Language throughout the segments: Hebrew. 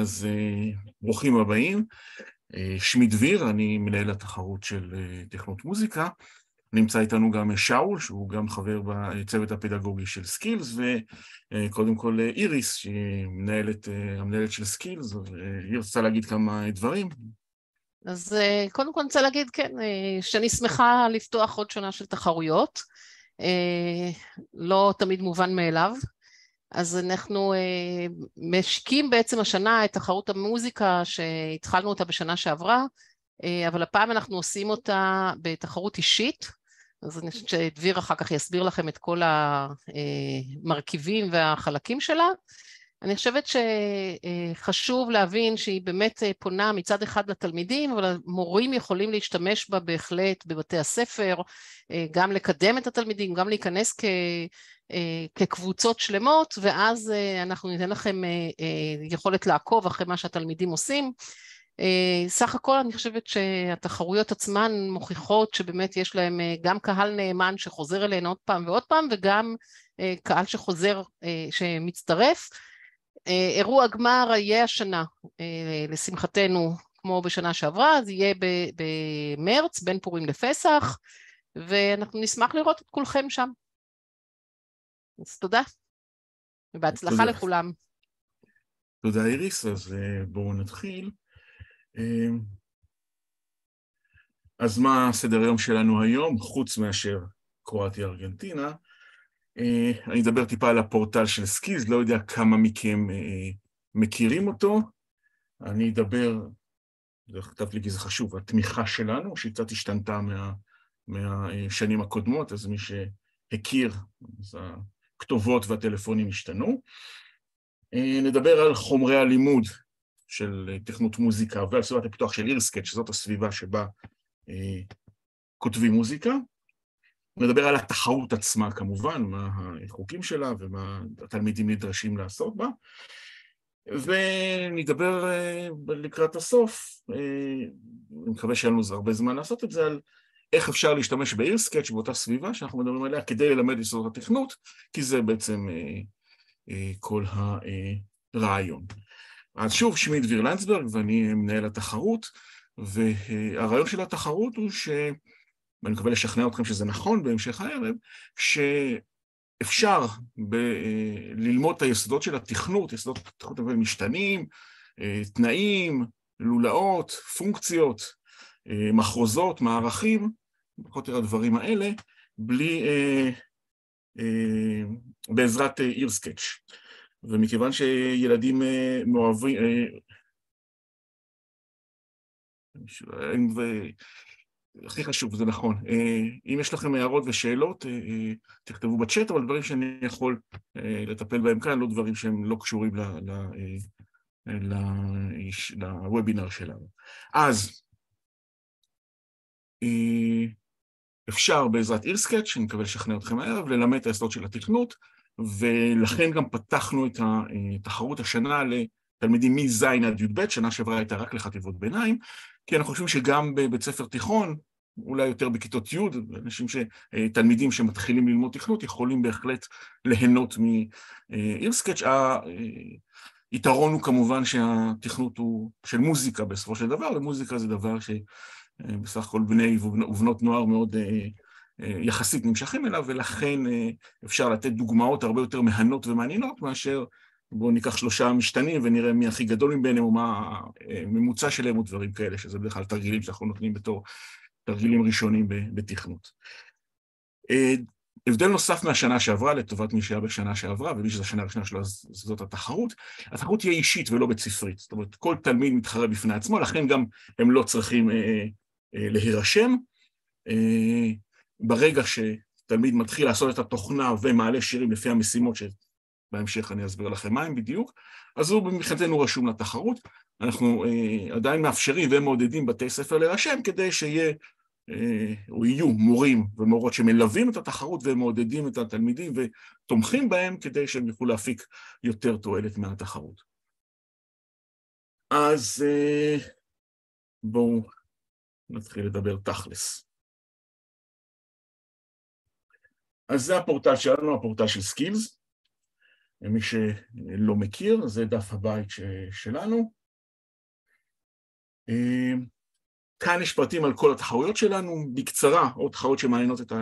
אז אה, ברוכים הבאים. אה, שמי דביר, אני מנהל התחרות של אה, תכנות מוזיקה. נמצא איתנו גם שאול, שהוא גם חבר בצוות הפדגוגי של Skillz, וקודם כל איריס, שהיא מנהלת, המנהלת של Skillz, והיא רוצה להגיד כמה דברים. אז קודם כל אני רוצה להגיד, כן, שאני שמחה לפתוח עוד שנה של תחרויות. לא תמיד מובן מאליו. אז אנחנו אה, משיקים בעצם השנה את תחרות המוזיקה שהתחלנו אותה בשנה שעברה, אה, אבל הפעם אנחנו עושים אותה בתחרות אישית, אז אני חושבת שדביר אחר כך יסביר לכם את כל המרכיבים והחלקים שלה. אני חושבת שחשוב להבין שהיא באמת פונה מצד אחד לתלמידים, אבל המורים יכולים להשתמש בה בהחלט בבתי הספר, גם לקדם את התלמידים, גם להיכנס. כקבוצות שלמות, ואז אנחנו ניתן לכם יכולת לעקוב אחרי מה שהתלמידים עושים. סך הכל אני חושבת שהתחרויות עצמן מוכיחות שבאמת יש להם גם קהל נאמן שחוזר אליהן עוד פעם ועוד פעם, וגם קהל שחוזר, שמצטרף. אירוע גמר יהיה השנה, לשמחתנו, כמו בשנה שעברה, זה יהיה במרץ, בין פורים לפסח, ואנחנו נשמח לראות את כולכם שם. אז תודה, ובהצלחה תודה. לכולם. תודה איריס, אז בואו נתחיל. אז מה סדר היום שלנו היום, חוץ מאשר קרואטיה-ארגנטינה? אני אדבר טיפה על הפורטל של Skillz, לא יודע כמה מכם מכירים אותו. אני אדבר, זה כתב לי כי זה חשוב, התמיכה שלנו, שהיא קצת השתנתה מה, מהשנים הקודמות, אז מי שהכיר, אז הכתובות והטלפונים השתנו. נדבר על חומרי הלימוד של תכנות מוזיקה ועל סביבת הפיתוח של אירסקט, שזאת הסביבה שבה אה, כותבים מוזיקה. נדבר על התחרות עצמה כמובן, מה החוקים שלה ומה התלמידים נדרשים לעשות בה. ונדבר אה, לקראת הסוף, אה, אני מקווה שיהיה לנו הרבה זמן לעשות את זה, על איך אפשר להשתמש בעיר סקאץ' באותה סביבה שאנחנו מדברים עליה כדי ללמד יסודות התכנות, כי זה בעצם כל הרעיון. אז שוב, שמי דביר לנדסברג ואני מנהל התחרות, והרעיון של התחרות הוא ש... ואני מקווה לשכנע אתכם שזה נכון בהמשך הערב, שאפשר ב... ללמוד את היסודות של התכנות, יסודות התכנות משתנים, תנאים, לולאות, פונקציות, מחרוזות, מערכים, יותר הדברים האלה, בלי... בעזרת איר סקאץ'. ומכיוון שילדים מאוהבים... הכי חשוב, זה נכון. אם יש לכם הערות ושאלות, תכתבו בצ'אט, אבל דברים שאני יכול לטפל בהם כאן, לא דברים שהם לא קשורים לוובינר שלנו. אז אפשר בעזרת אירסקאץ', שאני מקווה לשכנע אתכם הערב, ללמד את היסודות של התכנות, ולכן גם פתחנו את התחרות השנה לתלמידים מז' עד י"ב, שנה שעברה הייתה רק לחטיבות ביניים, כי אנחנו חושבים שגם בבית ספר תיכון, אולי יותר בכיתות י', אנשים ש... תלמידים שמתחילים ללמוד תכנות יכולים בהחלט ליהנות מאירסקאץ'. היתרון הוא כמובן שהתכנות הוא של מוזיקה בסופו של דבר, ומוזיקה זה דבר שבסך הכל בני ובנות נוער מאוד יחסית נמשכים אליו, ולכן אפשר לתת דוגמאות הרבה יותר מהנות ומעניינות מאשר בואו ניקח שלושה משתנים ונראה מי הכי גדול מביניהם או מה הממוצע שלהם או דברים כאלה, שזה בדרך כלל תרגילים שאנחנו נותנים בתור תרגילים ראשונים בתכנות. הבדל נוסף מהשנה שעברה, לטובת מי שהיה בשנה שעברה, ומי שזו השנה הראשונה שלו, אז זאת התחרות, התחרות תהיה אישית ולא בית ספרית. זאת אומרת, כל תלמיד מתחרה בפני עצמו, לכן גם הם לא צריכים אה, אה, להירשם. אה, ברגע שתלמיד מתחיל לעשות את התוכנה ומעלה שירים לפי המשימות, שבהמשך אני אסביר לכם מה הם בדיוק, אז הוא מבחינתנו רשום לתחרות. אנחנו אה, עדיין מאפשרים ומעודדים בתי ספר להירשם כדי שיהיה, אה, או יהיו מורים ומורות שמלווים את התחרות ומעודדים את התלמידים ותומכים בהם כדי שהם יוכלו להפיק יותר תועלת מהתחרות. אז אה, בואו נתחיל לדבר תכלס. אז זה הפורטל שלנו, הפורטל של סקילס. מי שלא מכיר, זה דף הבית שלנו. כאן יש פרטים על כל התחרויות שלנו, בקצרה, עוד תחרויות שמעניינות את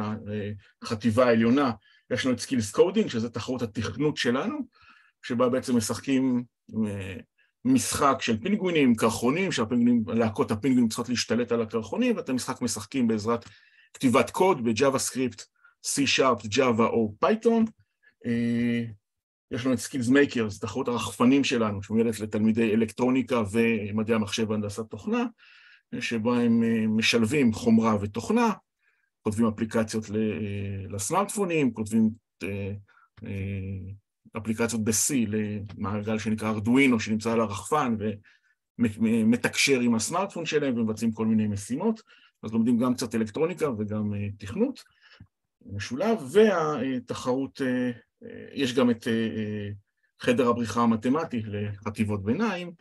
החטיבה העליונה, יש לנו את Skillz Coding, שזה תחרות התכנות שלנו, שבה בעצם משחקים אה, משחק של פינגווינים, קרחונים, להקות הפינגווינים צריכות להשתלט על הקרחונים, ואת המשחק משחקים בעזרת כתיבת קוד ב JavaScript, C-Sharp, Java או Python. אה, יש לנו את Skillz Makers, תחרות הרחפנים שלנו, שמיועדת לתלמידי אלקטרוניקה ומדעי המחשב והנדסת תוכנה, שבה הם אה, משלבים חומרה ותוכנה, כותבים אפליקציות לסמארטפונים, כותבים אפליקציות ב-C למעגל שנקרא Arduino שנמצא על הרחפן ומתקשר עם הסמארטפון שלהם ומבצעים כל מיני משימות, אז לומדים גם קצת אלקטרוניקה וגם אה, תכנות משולב, והתחרות, אה, אה, יש גם את חדר הבריחה המתמטי לחטיבות ביניים,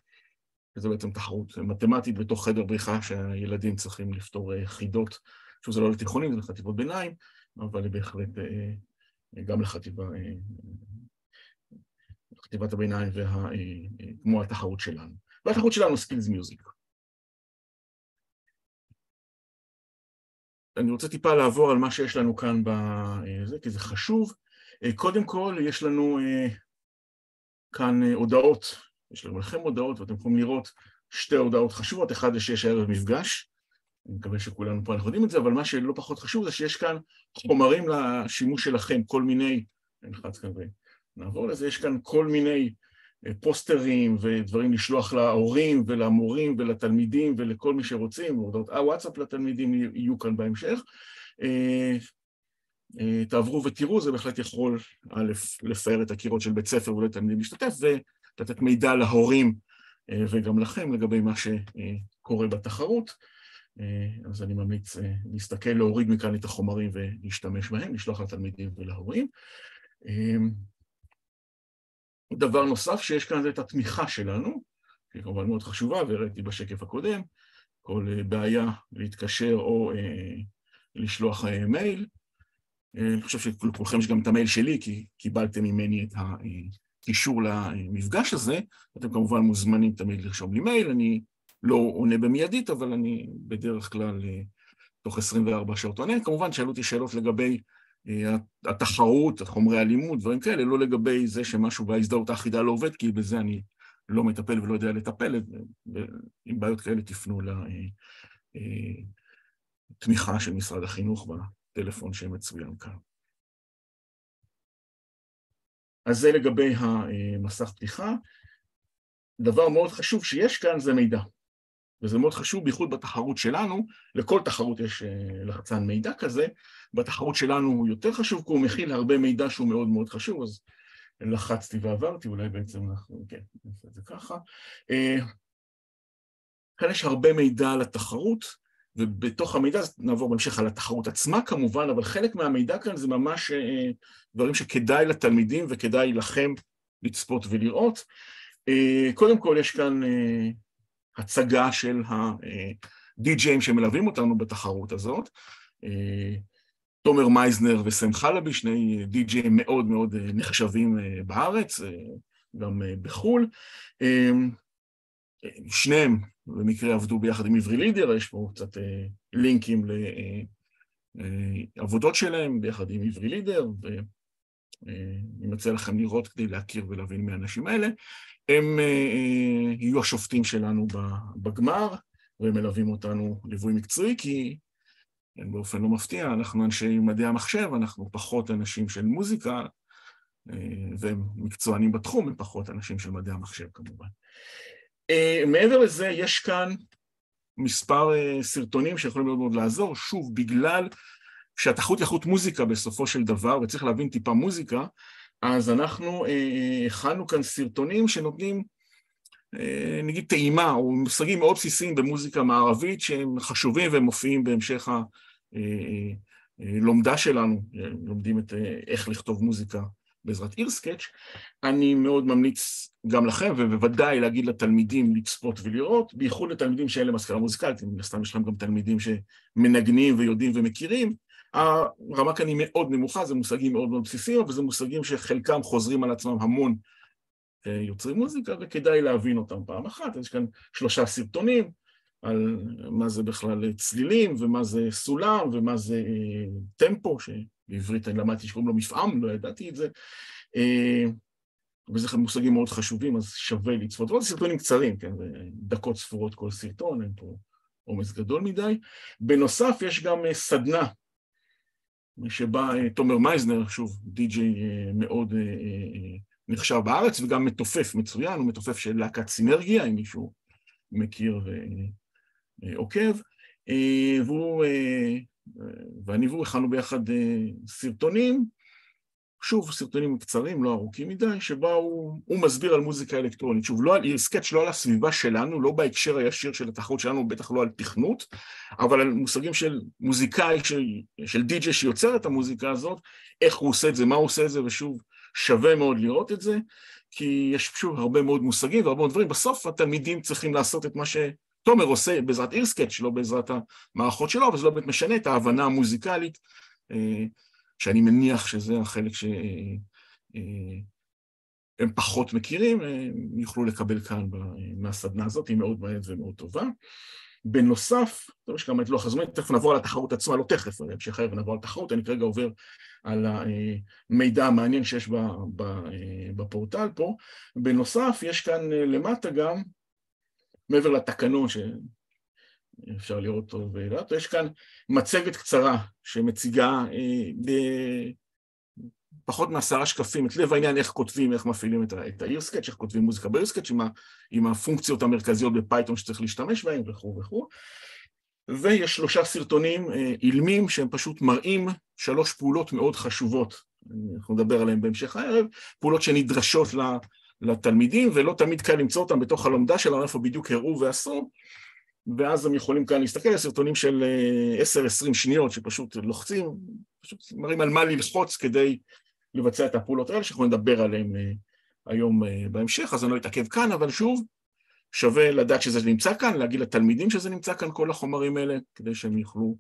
וזו בעצם תחרות מתמטית בתוך חדר בריחה שהילדים צריכים לפתור חידות, שוב זה לא לתיכונים, זה לחטיבות ביניים, אבל בהחלט גם לחטיבה חטיבת הביניים וה, אה, אה, כמו התחרות שלנו. והתחרות שלנו Skillz Music. אני רוצה טיפה לעבור על מה שיש לנו כאן בזה, כי זה חשוב. אה, קודם כל, יש לנו כאן הודעות, יש לנו לכם הודעות, ואתם יכולים לראות שתי הודעות חשובות, אחד זה שיש הערב מפגש, אני מקווה שכולנו פה אנחנו יודעים את זה, אבל מה שלא פחות חשוב זה שיש כאן חומרים לשימוש שלכם, כל מיני, אני נלחץ כאן נעבור לזה, יש כאן כל מיני אה, פוסטרים ודברים לשלוח להורים ולמורים ולתלמידים ולכל מי שרוצים, הודעות הוואטסאפ לתלמידים יהיו כאן בהמשך. אה, אה, תעברו ותראו, זה בהחלט יכול א', לפאר את הקירות של בית ספר ולתלמידים להשתתף ולתת מידע להורים וגם לכם לגבי מה שקורה בתחרות. אז אני ממליץ להסתכל, להוריד מכאן את החומרים ולהשתמש בהם, לשלוח לתלמידים ולהורים. דבר נוסף שיש כאן זה את התמיכה שלנו, שהיא כמובן מאוד חשובה, והראיתי בשקף הקודם, כל אה, בעיה להתקשר או אה, לשלוח אה, מייל. אה, אני חושב שלכולכם יש גם את המייל שלי, כי קיבלתם ממני את הקישור למפגש הזה. אתם כמובן מוזמנים תמיד לרשום לי מייל, אני לא עונה במיידית, אבל אני בדרך כלל אה, תוך 24 שעות עונה. כמובן שאלו אותי שאלות לגבי אה, התחרות, חומרי הלימוד, דברים כאלה, לא לגבי זה שמשהו בהזדהות האחידה לא עובד, כי בזה אני לא מטפל ולא יודע לטפל, עם בעיות כאלה תפנו לתמיכה אה, אה, של משרד החינוך בטלפון שמצוין כאן. אז זה לגבי המסך פתיחה. דבר מאוד חשוב שיש כאן זה מידע. וזה מאוד חשוב, בייחוד בתחרות שלנו, לכל תחרות יש אה, לחצן מידע כזה, בתחרות שלנו הוא יותר חשוב, כי הוא מכיל הרבה מידע שהוא מאוד מאוד חשוב, אז לחצתי ועברתי, אולי בעצם אנחנו, כן, נעשה את זה ככה. אה, כאן יש הרבה מידע על התחרות, ובתוך המידע נעבור בהמשך על התחרות עצמה כמובן, אבל חלק מהמידע כאן זה ממש אה, דברים שכדאי לתלמידים וכדאי לכם לצפות ולראות. קודם כל יש כאן הצגה של הדי-ג'אים שמלווים אותנו בתחרות הזאת. אה, תומר מייזנר וסם חלבי, שני די-ג'אים מאוד מאוד אה, נחשבים אה, בארץ, גם בחו"ל. שניהם במקרה עבדו ביחד עם עברי לידר, יש פה קצת לינקים לעבודות שלהם ביחד עם עברי לידר, ואני מציע לכם לראות כדי להכיר ולהבין מי האנשים האלה. הם אה, אה, יהיו השופטים שלנו בגמר, והם מלווים אותנו ליווי מקצועי, כי באופן לא מפתיע, אנחנו אנשי מדעי המחשב, אנחנו פחות אנשים של מוזיקה, אה, והם מקצוענים בתחום, הם פחות אנשים של מדעי המחשב כמובן. מעבר לזה, יש כאן מספר סרטונים שיכולים מאוד מאוד לעזור, שוב, בגלל שהתחרות היא איכות מוזיקה בסופו של דבר, וצריך להבין טיפה מוזיקה, אז אנחנו אה, הכנו כאן סרטונים שנותנים אה, נגיד טעימה או מושגים מאוד בסיסיים במוזיקה מערבית שהם חשובים והם מופיעים בהמשך הלומדה אה, שלנו, לומדים את איך לכתוב מוזיקה בעזרת עיר סקאץ', אני מאוד ממליץ גם לכם, ובוודאי להגיד לתלמידים לצפות ולראות, בייחוד לתלמידים שאין להם השכלה מוזיקלית, מן הסתם יש לכם גם תלמידים שמנגנים ויודעים ומכירים, הרמה כאן היא מאוד נמוכה, זה מושגים מאוד מאוד בסיסיים, אבל זה מושגים שחלקם חוזרים על עצמם המון יוצרים מוזיקה, וכדאי להבין אותם פעם אחת. יש כאן שלושה סרטונים על מה זה בכלל צלילים, ומה זה סולם, ומה זה טמפו, שבעברית אני למדתי שקוראים לו מפעם, לא ידעתי את זה. וזה מושגים מאוד חשובים, אז שווה לצפות. ועוד סרטונים קצרים, כן, דקות ספורות כל סרטון, אין פה עומס גדול מדי. בנוסף, יש גם סדנה שבה תומר מייזנר, שוב, די-ג'יי מאוד נחשב בארץ, וגם מתופף מצוין, הוא מתופף של להקת סינרגיה, אם מישהו מכיר ועוקב. והוא, ואני והוא הכנו ביחד סרטונים, שוב, סרטונים קצרים, לא ארוכים מדי, שבה הוא, הוא מסביר על מוזיקה אלקטרונית. שוב, לא על, סקץ' לא על הסביבה שלנו, לא בהקשר הישיר של התחרות שלנו, בטח לא על תכנות, אבל על מושגים של מוזיקאי, של, של די.ג'י שיוצר את המוזיקה הזאת, איך הוא עושה את זה, מה הוא עושה את זה, ושוב, שווה מאוד לראות את זה, כי יש שוב הרבה מאוד מושגים והרבה מאוד דברים. בסוף התלמידים צריכים לעשות את מה שתומר עושה בעזרת אירסקץ', לא בעזרת המערכות שלו, אבל זה לא באמת משנה את ההבנה המוזיקלית. שאני מניח שזה החלק שהם פחות מכירים, הם יוכלו לקבל כאן מהסדנה הזאת, היא מאוד מעניינת ומאוד טובה. בנוסף, טוב, יש גם את לוח הזמנים, תכף נעבור על התחרות עצמה, לא תכף, בהמשך הערב נעבור על התחרות, אני כרגע עובר על המידע המעניין שיש בפורטל פה. בנוסף, יש כאן למטה גם, מעבר לתקנון אפשר לראות אותו ולאט. יש כאן מצגת קצרה שמציגה אה, פחות מעשרה שקפים את לב העניין, איך כותבים, איך מפעילים את ה-ear איך כותבים מוזיקה ב-ear עם, עם הפונקציות המרכזיות בפייתון שצריך להשתמש בהן וכו' וכו'. ויש שלושה סרטונים אה, אילמים שהם פשוט מראים שלוש פעולות מאוד חשובות, אנחנו נדבר עליהן בהמשך הערב, פעולות שנדרשות לתלמידים ולא תמיד קל למצוא אותן בתוך הלומדה שלנו, איפה בדיוק הראו ועשו, ואז הם יכולים כאן להסתכל על סרטונים של 10-20 אה, שניות שפשוט לוחצים, פשוט מראים על מה ללחוץ כדי לבצע את הפעולות האלה, שאנחנו נדבר עליהן אה, היום אה, בהמשך, אז אני לא אתעכב כאן, אבל שוב, שווה לדעת שזה נמצא כאן, להגיד לתלמידים שזה נמצא כאן, כל החומרים האלה, כדי שהם יוכלו,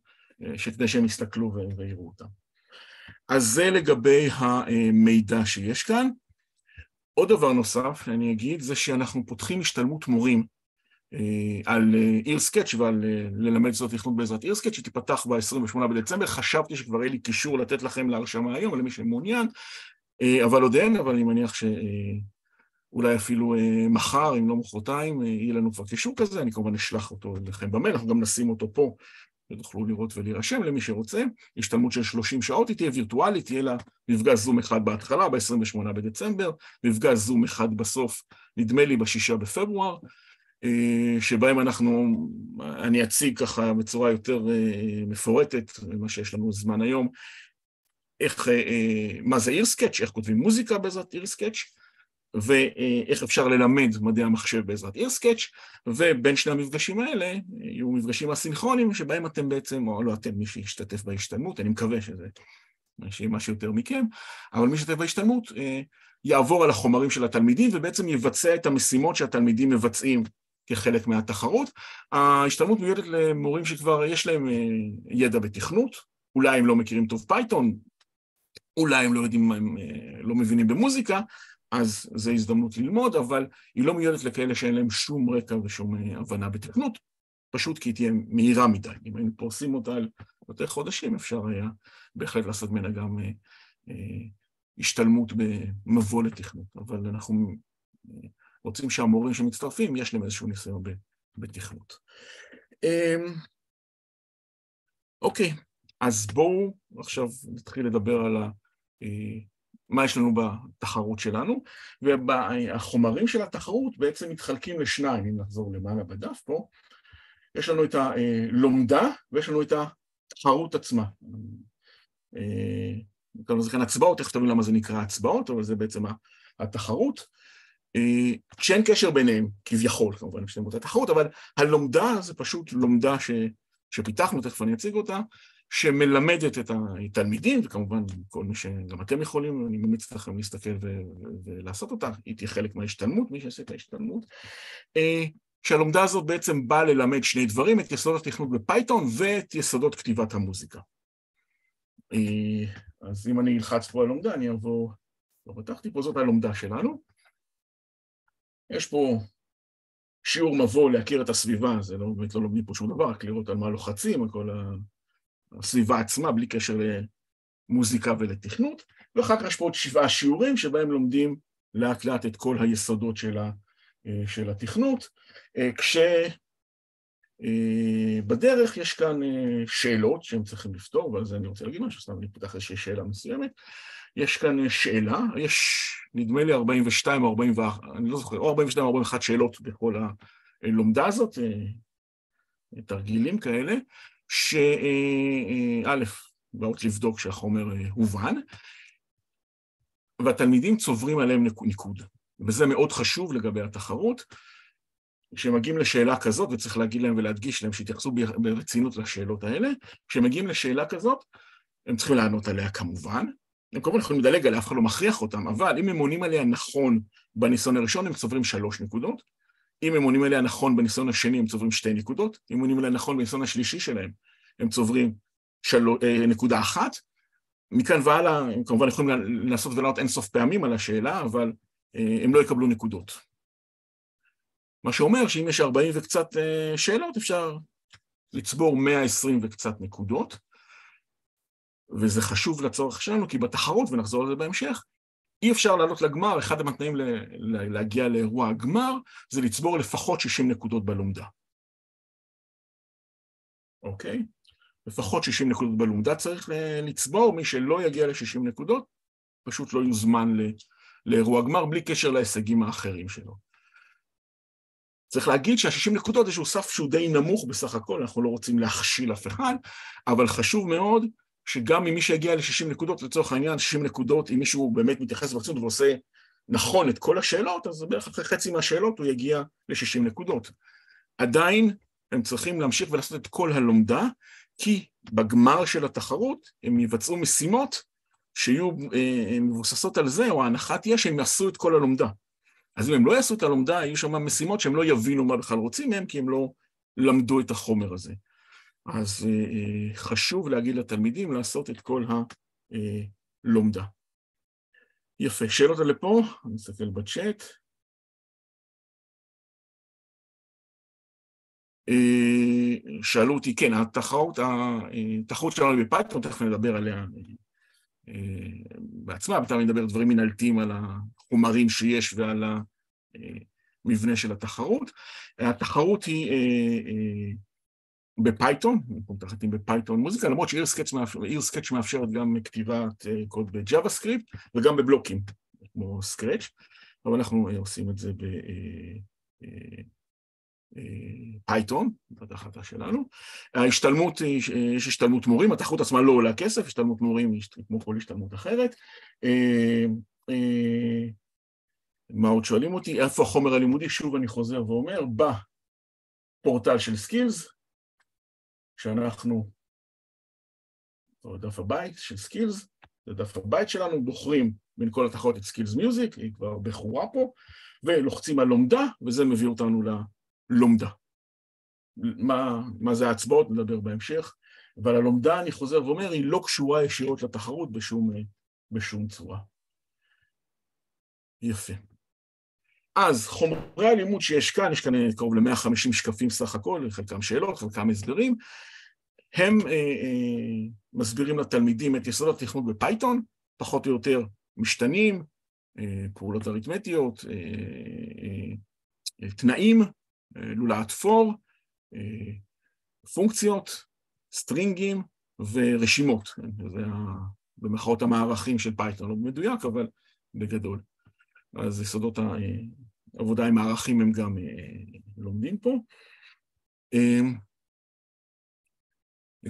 כדי שהם יסתכלו ויראו אותם. אז זה לגבי המידע שיש כאן. עוד דבר נוסף שאני אגיד, זה שאנחנו פותחים השתלמות מורים על איר אה, סקץ' ועל אה, ללמד זאת תכנות בעזרת איר סקץ', שתיפתח ב-28 בדצמבר. חשבתי שכבר יהיה לי קישור לתת לכם להרשמה היום, למי שמעוניין, אבל עוד אין, אבל אני מניח שאולי אפילו מחר, אם לא מחרתיים, יהיה לנו כבר קישור כזה, אני כמובן אשלח אותו לכם במייל, אנחנו גם נשים אותו פה, ותוכלו לראות ולהירשם למי שרוצה. השתלמות של 30 שעות, היא תהיה וירטואלית, תהיה לה מפגש זום אחד בהתחלה, ב-28 בדצמבר, מפגש זום אחד בסוף, נדמה לי ב-6 בפברואר. אה, שבהם אנחנו, אני אציג ככה בצורה יותר אה, מפורטת, ממה שיש לנו זמן היום, איך, אה, מה זה איר סקץ', איך כותבים מוזיקה בעזרת איר סקץ', ואיך אפשר ללמד מדעי המחשב בעזרת איר סקץ', ובין שני המפגשים האלה יהיו מפגשים אסינכרונים שבהם אתם בעצם, או לא אתם, מי שישתתף בהשתלמות, אני מקווה שזה, שיהיה משהו יותר מכם, אבל מי שישתתף בהשתלמות יעבור על החומרים של התלמידים ובעצם יבצע את המשימות שהתלמידים מבצעים כחלק מהתחרות. ההשתלמות מיועדת למורים שכבר יש להם אה, ידע בתכנות, אולי הם לא מכירים טוב Python, אולי הם לא יודעים, הם אה, לא מבינים במוזיקה, אז זו הזדמנות ללמוד, אבל היא לא מיועדת לכאלה שאין להם שום רקע ושום אה, הבנה בתכנות, פשוט כי היא תהיה מהירה מדי. אם היינו פורסים אותה על יותר חודשים, אפשר היה בהחלט לעשות ממנה גם השתלמות במבוא לתכנות, אבל אנחנו רוצים שהמורים שמצטרפים, יש להם איזשהו ניסיון בתכנות. אמ, אוקיי, אז בואו עכשיו נתחיל לדבר על ה... אה, מה יש לנו בתחרות שלנו, והחומרים של התחרות בעצם מתחלקים לשניים, אם נחזור למעלה בדף פה, יש לנו את הלומדה ויש לנו את התחרות עצמה. אה, נקרא לזה כאן הצבעות, תכף תבינו למה זה נקרא הצבעות, אבל זה בעצם התחרות. כשאין קשר ביניהם, כביכול, כמובן, כשאין באותה תחרות, אבל הלומדה זה פשוט לומדה ש, שפיתחנו, תכף אני אציג אותה, שמלמדת את התלמידים, וכמובן כל מי שגם אתם יכולים, אני ממליץ לכם להסתכל ו- ולעשות אותה, היא תהיה חלק מההשתלמות, מי שעושה את ההשתלמות, אה, שהלומדה הזאת בעצם באה ללמד שני דברים, את יסודות התכנות בפייתון ואת יסודות כתיבת המוזיקה. אז אם אני אלחץ פה על לומדה, אני אעבור, לא פתחתי פה, זאת הלומדה שלנו. יש פה שיעור מבוא להכיר את הסביבה, זה לא באמת לא לומדים פה שום דבר, רק לראות על מה לוחצים, על כל הסביבה עצמה, בלי קשר למוזיקה ולתכנות. ואחר כך יש פה עוד שבעה שיעורים שבהם לומדים לאט לאט את כל היסודות של, ה, של התכנות, כשבדרך יש כאן שאלות שהם צריכים לפתור, ועל זה אני רוצה להגיד משהו, סתם אני פותח איזושהי שאלה מסוימת. יש כאן שאלה, יש נדמה לי 42 או 41, אני לא זוכר, או 42 או 41 שאלות בכל הלומדה הזאת, אה, תרגילים כאלה, שא', באות לבדוק שהחומר אה, הובן, והתלמידים צוברים עליהם ניקוד. וזה מאוד חשוב לגבי התחרות. כשהם מגיעים לשאלה כזאת, וצריך להגיד להם ולהדגיש להם שיתייחסו ברצינות לשאלות האלה, כשהם מגיעים לשאלה כזאת, הם צריכים לענות עליה כמובן, הם כמובן יכולים לדלג עליה, אף אחד לא מכריח אותם, אבל אם הם עונים עליה נכון בניסיון הראשון, הם צוברים שלוש נקודות. אם הם עונים עליה נכון בניסיון השני, הם צוברים שתי נקודות. אם עונים עליה נכון בניסיון השלישי שלהם, הם צוברים של... אה, נקודה אחת. מכאן והלאה, הם כמובן יכולים לנסות ולענות אינסוף פעמים על השאלה, אבל אה, הם לא יקבלו נקודות. מה שאומר שאם יש 40 וקצת אה, שאלות, אפשר לצבור 120 וקצת נקודות. וזה חשוב לצורך שלנו, כי בתחרות, ונחזור לזה בהמשך, אי אפשר לעלות לגמר, אחד המתנאים להגיע לאירוע הגמר, זה לצבור לפחות 60 נקודות בלומדה. אוקיי? לפחות 60 נקודות בלומדה צריך לצבור, מי שלא יגיע ל-60 נקודות, פשוט לא יוזמן לאירוע גמר, בלי קשר להישגים האחרים שלו. צריך להגיד שה-60 נקודות זה שהוא סף שהוא די נמוך בסך הכל, אנחנו לא רוצים להכשיל אף אחד, אבל חשוב מאוד שגם מי שיגיע ל-60 נקודות, לצורך העניין, 60 נקודות, אם מישהו באמת מתייחס ברצינות ועושה נכון את כל השאלות, אז בערך אחרי חצי מהשאלות הוא יגיע ל-60 נקודות. עדיין הם צריכים להמשיך ולעשות את כל הלומדה, כי בגמר של התחרות הם יבצעו משימות שיהיו אה, מבוססות על זה, או ההנחה תהיה שהם יעשו את כל הלומדה. אז אם הם לא יעשו את הלומדה, יהיו שם משימות שהם לא יבינו מה בכלל רוצים מהם, כי הם לא למדו את החומר הזה. אז אה, אה, חשוב להגיד לתלמידים לעשות את כל הלומדה. יפה, שאלות על לפה? אני אסתכל בצ'אט. אה, שאלו אותי, כן, התחרות, התחרות שלנו ב Python, תכף נדבר עליה בעצמה, בטח נדבר דברים מנהלתיים על החומרים שיש ועל המבנה של התחרות. התחרות היא ב Python, אנחנו מתכנתים ב Python מוזיקה, למרות ש EarSketch מאפשר, מאפשרת גם כתיבת אה, קוד ב JavaScript וגם בבלוקים, כמו Scratch, אבל אנחנו אה, עושים את זה ב Python, אה, זאת ההחלטה שלנו. ההשתלמות, יש השתלמות מורים, התחרות עצמה לא עולה כסף, השתלמות מורים היא כמו כל השתלמות אחרת. מה עוד שואלים אותי? איפה החומר הלימודי? שוב אני חוזר ואומר, בפורטל של Skillz, שאנחנו, או דף הבית של Skillz, זה דף הבית שלנו, בוחרים בין כל התחרות את Skillz Music, היא כבר בחורה פה, ולוחצים על לומדה, וזה מביא אותנו ללומדה. מה, מה זה ההצבעות, נדבר בהמשך, אבל הלומדה, אני חוזר ואומר, היא לא קשורה ישירות לתחרות בשום, בשום צורה. יפה. אז חומרי הלימוד שיש כאן, יש כאן קרוב ל-150 שקפים סך הכל, חלקם שאלות, חלקם הסברים, הם אה, אה, מסבירים לתלמידים את יסוד התכנות ב Python, פחות או יותר משתנים, אה, פעולות אריתמטיות, אה, אה, אה, תנאים, אה, לולאת for, אה, פונקציות, סטרינגים ורשימות. זה במרכאות המערכים של Python, לא מדויק, אבל בגדול. אז יסודות העבודה עם המערכים הם גם אה, לומדים פה. אה,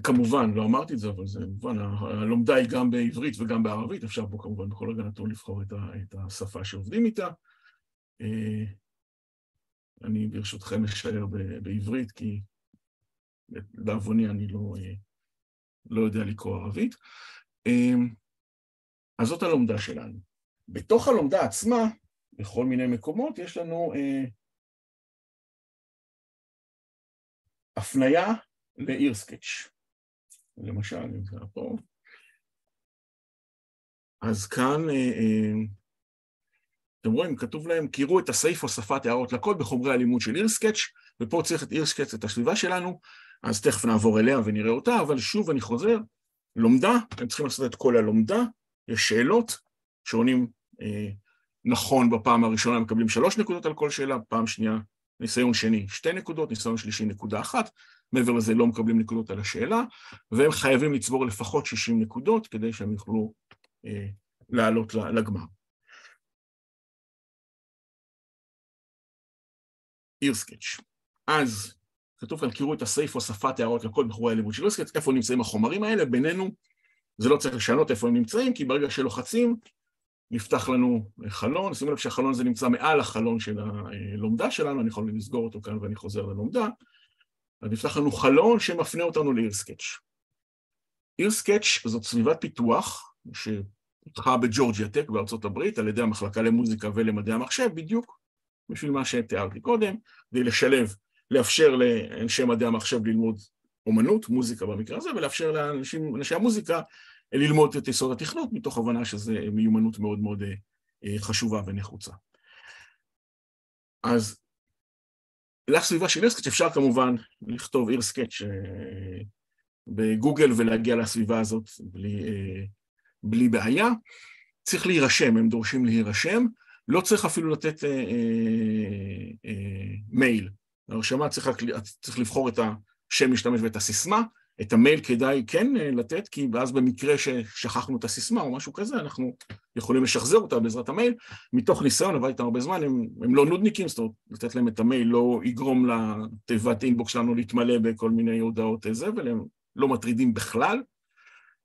כמובן, לא אמרתי את זה, אבל זה מובן, הלומדה היא גם בעברית וגם בערבית, אפשר פה כמובן בכל רגע נתון לבחור את השפה שעובדים איתה. אה, אני ברשותכם אשאר בעברית, כי לדאבוני אני לא, לא יודע לקרוא ערבית. אז זאת הלומדה שלנו. בתוך הלומדה עצמה, בכל מיני מקומות, יש לנו אה, הפנייה לעיר סקץ'. למשל, אם זה פה, אז כאן, אתם רואים, כתוב להם, קירו את הסעיף הוספת הערות לקוד בחומרי הלימוד של אירסקץ', ופה צריך את אירסקץ', את הסביבה שלנו, אז תכף נעבור אליה ונראה אותה, אבל שוב אני חוזר, לומדה, הם צריכים לעשות את כל הלומדה, יש שאלות שעונים אה, נכון בפעם הראשונה, מקבלים שלוש נקודות על כל שאלה, פעם שנייה ניסיון שני שתי נקודות, ניסיון שלישי נקודה אחת, מעבר לזה לא מקבלים נקודות על השאלה, והם חייבים לצבור לפחות 60 נקודות כדי שהם יוכלו אה, לעלות לגמר. אירסקץ'. אז כתוב כאן, קראו את הסעיף הוספת הערות לכל בחורי הלימוד של אירסקץ', איפה נמצאים החומרים האלה, בינינו זה לא צריך לשנות איפה הם נמצאים, כי ברגע שלוחצים, נפתח לנו חלון, שימו לב שהחלון הזה נמצא מעל החלון של הלומדה שלנו, אני יכול לסגור אותו כאן ואני חוזר ללומדה, אז נפתח לנו חלון שמפנה אותנו לאירסקץ'. אירסקץ' זאת סביבת פיתוח שפותחה בג'ורג'יה טק בארצות הברית על ידי המחלקה למוזיקה ולמדעי המחשב, בדיוק בשביל מה שתיארתי קודם, כדי לשלב, לאפשר לאנשי מדעי המחשב ללמוד אומנות, מוזיקה במקרה הזה, ולאפשר לאנשי המוזיקה ללמוד את יסוד התכנות, מתוך הבנה שזו מיומנות מאוד מאוד אה, חשובה ונחוצה. אז לסביבה של אירסקץ' אפשר כמובן לכתוב אירסקץ' אה, בגוגל ולהגיע לסביבה הזאת בלי, אה, בלי בעיה. צריך להירשם, הם דורשים להירשם, לא צריך אפילו לתת אה, אה, אה, מייל. הרשמה צריך, צריך לבחור את השם משתמש ואת הסיסמה, את המייל כדאי כן אה, לתת, כי ואז במקרה ששכחנו את הסיסמה או משהו כזה, אנחנו יכולים לשחזר אותה בעזרת המייל. מתוך ניסיון, עבדתי איתם הרבה זמן, הם, הם לא נודניקים, זאת אומרת, לתת להם את המייל לא יגרום לתיבת אינבוקס שלנו להתמלא בכל מיני הודעות זבל, הם לא מטרידים בכלל.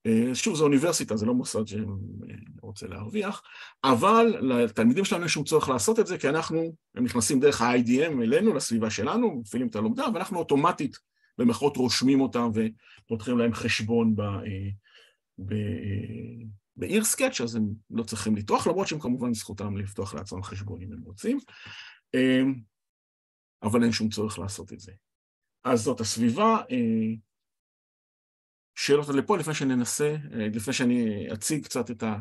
אה, שוב, זו אוניברסיטה, זה לא מוסד שרוצה להרוויח, אבל לתלמידים שלנו יש שום צורך לעשות את זה, כי אנחנו, הם נכנסים דרך ה-IDM אלינו, לסביבה שלנו, מפעילים את הלומדה, ואנחנו אוטומטית במחאות רושמים אותם ופותחים להם חשבון בעיר סקאץ', אז הם לא צריכים לטרוח, למרות שהם כמובן זכותם לפתוח לעצמם חשבון אם הם רוצים, אבל אין שום צורך לעשות את זה. אז זאת הסביבה. שאלות לפה לפני שננסה, לפני שאני אציג קצת את, ה,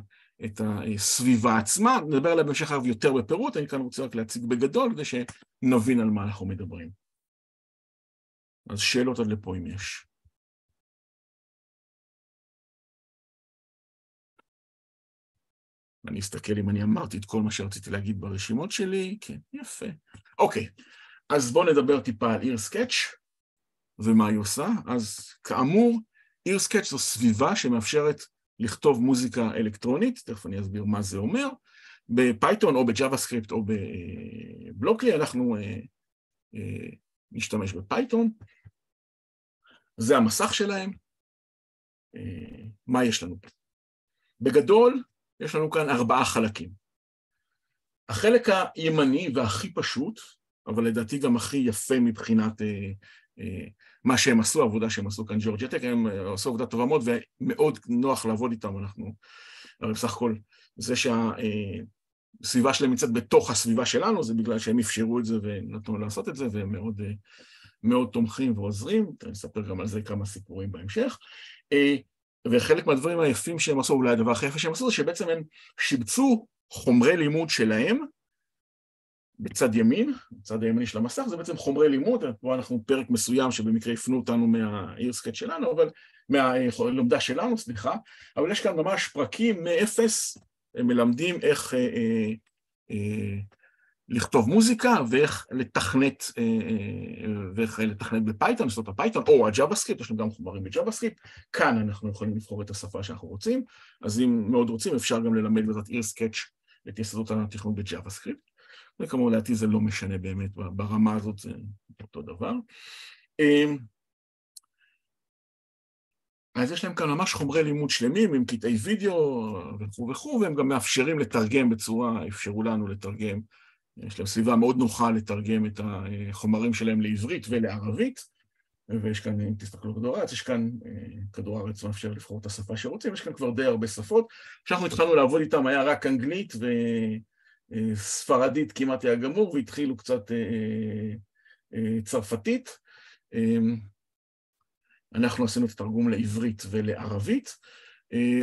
את הסביבה עצמה, נדבר עליה בהמשך היום יותר בפירוט, אני כאן רוצה רק להציג בגדול כדי שנבין על מה אנחנו מדברים. אז שאלות עד לפה אם יש. אני אסתכל אם אני אמרתי את כל מה שרציתי להגיד ברשימות שלי, כן, יפה. אוקיי, אז בואו נדבר טיפה על EarSketch ומה היא עושה. אז כאמור, EarSketch זו סביבה שמאפשרת לכתוב מוזיקה אלקטרונית, תכף אני אסביר מה זה אומר. ב Python או ב JavaScript או ב Blockly אנחנו אה, אה, נשתמש ב Python. זה המסך שלהם. אה, מה יש לנו פה? בגדול, יש לנו כאן ארבעה חלקים. החלק הימני והכי פשוט, אבל לדעתי גם הכי יפה מבחינת אה, אה, מה שהם עשו, העבודה שהם עשו כאן Georgia Tech, הם עשו עבודה טובה מאוד ומאוד נוח לעבוד איתם, אנחנו, הרי בסך הכל זה שהסביבה שלהם נמצאת בתוך הסביבה שלנו, זה בגלל שהם אפשרו את זה ונתנו לעשות את זה, והם מאוד מאוד תומכים ועוזרים, אני אספר גם על זה כמה סיפורים בהמשך. אה, וחלק מהדברים היפים שהם עשו, אולי הדבר הכי יפה שהם עשו, זה שבעצם הם שיבצו חומרי לימוד שלהם בצד ימין, בצד הימני של המסך, זה בעצם חומרי לימוד, פה אנחנו פרק מסוים שבמקרה הפנו אותנו מהעיר סקט שלנו, אבל מהלומדה שלנו, סליחה, אבל יש כאן ממש פרקים מאפס, הם מלמדים איך אה, אה, אה, לכתוב מוזיקה ואיך לתכנת, אה, אה, ואיך לתכנת ב Python, לעשות ה Python, או ה JavaScript, יש לנו גם חומרים ב JavaScript, כאן אנחנו יכולים לבחור את השפה שאנחנו רוצים, אז אם מאוד רוצים אפשר גם ללמד בעזרת EarSketch את יסודות התכנות ב JavaScript, וכמובן לדעתי זה לא משנה באמת, ברמה הזאת זה אותו דבר. אמ, אז יש להם כאן ממש חומרי לימוד שלמים עם קטעי וידאו וכו' וכו', והם גם מאפשרים לתרגם בצורה, אפשרו לנו לתרגם יש להם סביבה מאוד נוחה לתרגם את החומרים שלהם לעברית ולערבית, ויש כאן, אם תסתכלו בכדור הארץ, יש כאן, אה, כדור הארץ מאפשר לבחור את השפה שרוצים, יש כאן כבר די הרבה שפות. כשאנחנו התחלנו לעבוד איתם היה רק אנגלית וספרדית כמעט היה גמור, והתחילו קצת אה, אה, צרפתית. אנחנו עשינו את התרגום לעברית ולערבית,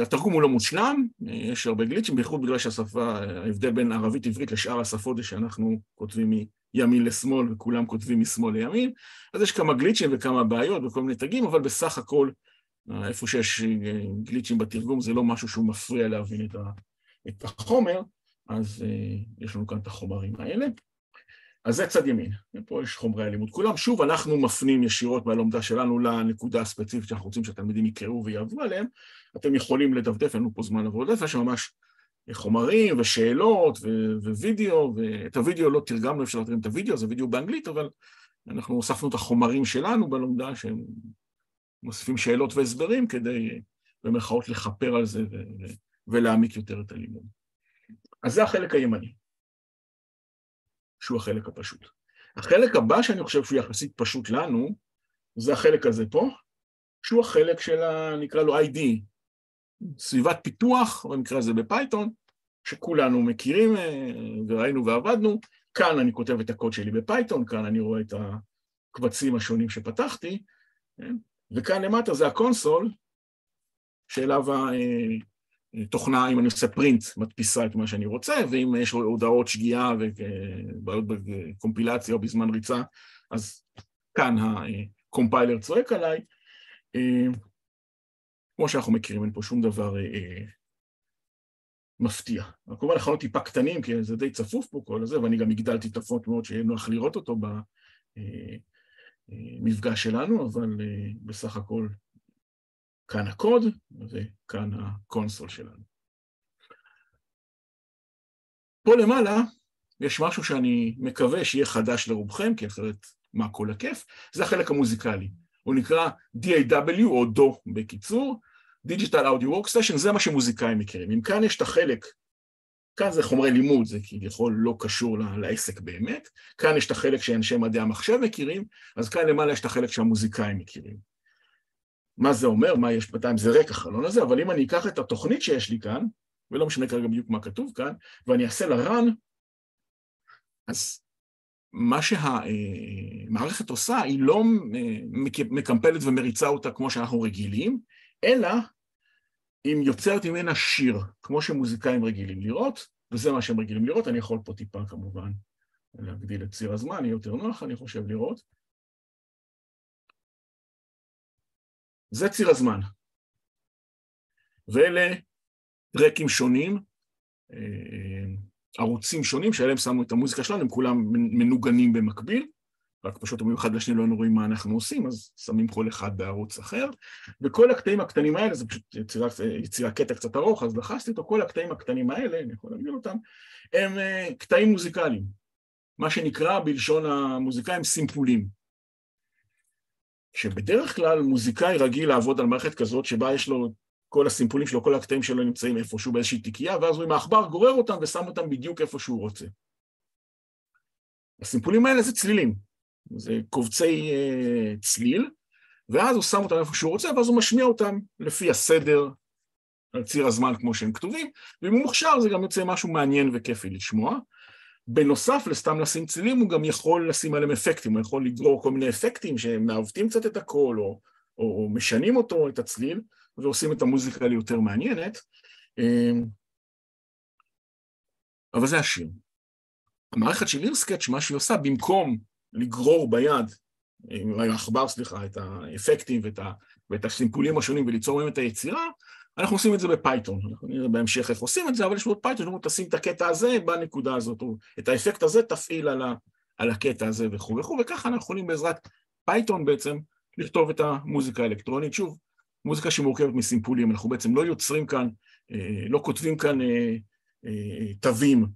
התרגום הוא לא מושלם, יש הרבה גליצ'ים, בייחוד בגלל שהשפה, ההבדל בין ערבית עברית לשאר השפות זה שאנחנו כותבים מימין לשמאל וכולם כותבים משמאל לימין, אז יש כמה גליצ'ים וכמה בעיות וכל מיני תגים, אבל בסך הכל, איפה שיש גליצ'ים בתרגום זה לא משהו שהוא מפריע להבין את החומר, אז יש לנו כאן את החומרים האלה. אז זה צד ימין, ופה יש חומרי הלימוד כולם. שוב, אנחנו מפנים ישירות מהלומדה שלנו לנקודה הספציפית שאנחנו רוצים שהתלמידים יקראו ויעברו עליהם. אתם יכולים לדפדף, אין לנו פה זמן עבודה, יש ממש חומרים ושאלות ווידאו, ואת הוידאו לא תרגמנו, אפשר לתרגם את הוידאו, זה וידאו באנגלית, אבל אנחנו הוספנו את החומרים שלנו בלומדה, שהם מוסיפים שאלות והסברים כדי במרכאות לכפר על זה ולהעמיק יותר את הלימוד. אז זה החלק הימני. שהוא החלק הפשוט. החלק הבא שאני חושב שהוא יחסית פשוט לנו, זה החלק הזה פה, שהוא החלק של ה... נקרא לו ID, סביבת פיתוח, במקרה הזה ב Python, שכולנו מכירים אה, וראינו ועבדנו. כאן אני כותב את הקוד שלי ב Python, כאן אני רואה את הקבצים השונים שפתחתי, כן? וכאן למטה זה ה console, שאליו תוכנה, אם אני עושה print, מדפיסה את מה שאני רוצה, ואם יש הודעות שגיאה ובעיות בקומפילציה או בזמן ריצה, אז כאן הקומפיילר צועק עליי. כמו שאנחנו מכירים, אין פה שום דבר אה, מפתיע. כמובן, החלונות טיפה קטנים, כי זה די צפוף פה כל הזה, ואני גם הגדלתי את הפונט מאוד שיהיה נוח לראות אותו במפגש שלנו, אבל בסך הכל כאן הקוד וכאן ה console שלנו. פה למעלה יש משהו שאני מקווה שיהיה חדש לרובכם, כי אחרת מה כל הכיף, זה החלק המוזיקלי. הוא נקרא DAW או דו בקיצור, Digital Audio Workstation, זה מה שמוזיקאים מכירים. אם כאן יש את החלק, כאן זה חומרי לימוד, זה כביכול לא קשור לעסק באמת, כאן יש את החלק שאנשי מדעי המחשב מכירים, אז כאן למעלה יש את החלק שהמוזיקאים מכירים. מה זה אומר, מה יש בינתיים, זה ריק החלון הזה, אבל אם אני אקח את התוכנית שיש לי כאן, ולא משנה כרגע בדיוק מה כתוב כאן, ואני אעשה לה run, אז מה שהמערכת עושה, היא לא מקמפלת ומריצה אותה כמו שאנחנו רגילים, אלא היא יוצרת ממנה שיר, כמו שמוזיקאים רגילים לראות, וזה מה שהם רגילים לראות. אני יכול פה טיפה כמובן להגדיל את ציר הזמן, יהיה יותר נוח, אני חושב, לראות. זה ציר הזמן. ואלה טרקים שונים, אה, ערוצים שונים שעליהם שמנו את המוזיקה שלנו, הם כולם מנוגנים במקביל, רק פשוט במיוחד לשני לא רואים מה אנחנו עושים, אז שמים כל אחד בערוץ אחר. וכל הקטעים הקטנים האלה, זה פשוט יצירה, יצירה קטע קצת ארוך, אז לחסתי אותו, כל הקטעים הקטנים האלה, אני יכול להגיד אותם, הם אה, קטעים מוזיקליים, מה שנקרא בלשון המוזיקאים סימפולים. שבדרך כלל מוזיקאי רגיל לעבוד על מערכת כזאת שבה יש לו, כל הסימפולים שלו, כל הקטעים שלו נמצאים איפשהו באיזושהי תיקייה, ואז הוא עם העכבר גורר אותם ושם אותם בדיוק איפה שהוא רוצה. הסימפולים האלה זה צלילים, זה קובצי uh, צליל, ואז הוא שם אותם איפה שהוא רוצה, ואז הוא משמיע אותם לפי הסדר, על ציר הזמן כמו שהם כתובים, ואם הוא מוכשר זה גם יוצא משהו מעניין וכיפי לשמוע. בנוסף לסתם לשים צלילים, הוא גם יכול לשים עליהם אפקטים, הוא יכול לגרור כל מיני אפקטים שמעוותים קצת את הקול, או, או, משנים אותו, את הצליל, ועושים את המוזיקה ליותר מעניינת. אמ, אבל זה השיר. המערכת של EarSketch, מה שהיא עושה, במקום לגרור ביד, עם העכבר, סליחה, את האפקטים ואת, ה, ואת הסימפולים השונים וליצור מהם את היצירה, אנחנו עושים את זה ב Python, אנחנו נראה בהמשך איך עושים את זה, אבל יש לנו Python, אנחנו תשים את הקטע הזה בנקודה הזאת, או את האפקט הזה תפעיל על, ה, על הקטע הזה וכו' וכו', וככה אנחנו יכולים בעזרת פייתון בעצם לכתוב את המוזיקה האלקטרונית. שוב, מוזיקה שמורכבת מסימפולים, אנחנו בעצם לא יוצרים כאן, אה, לא כותבים כאן אה, אה, תווים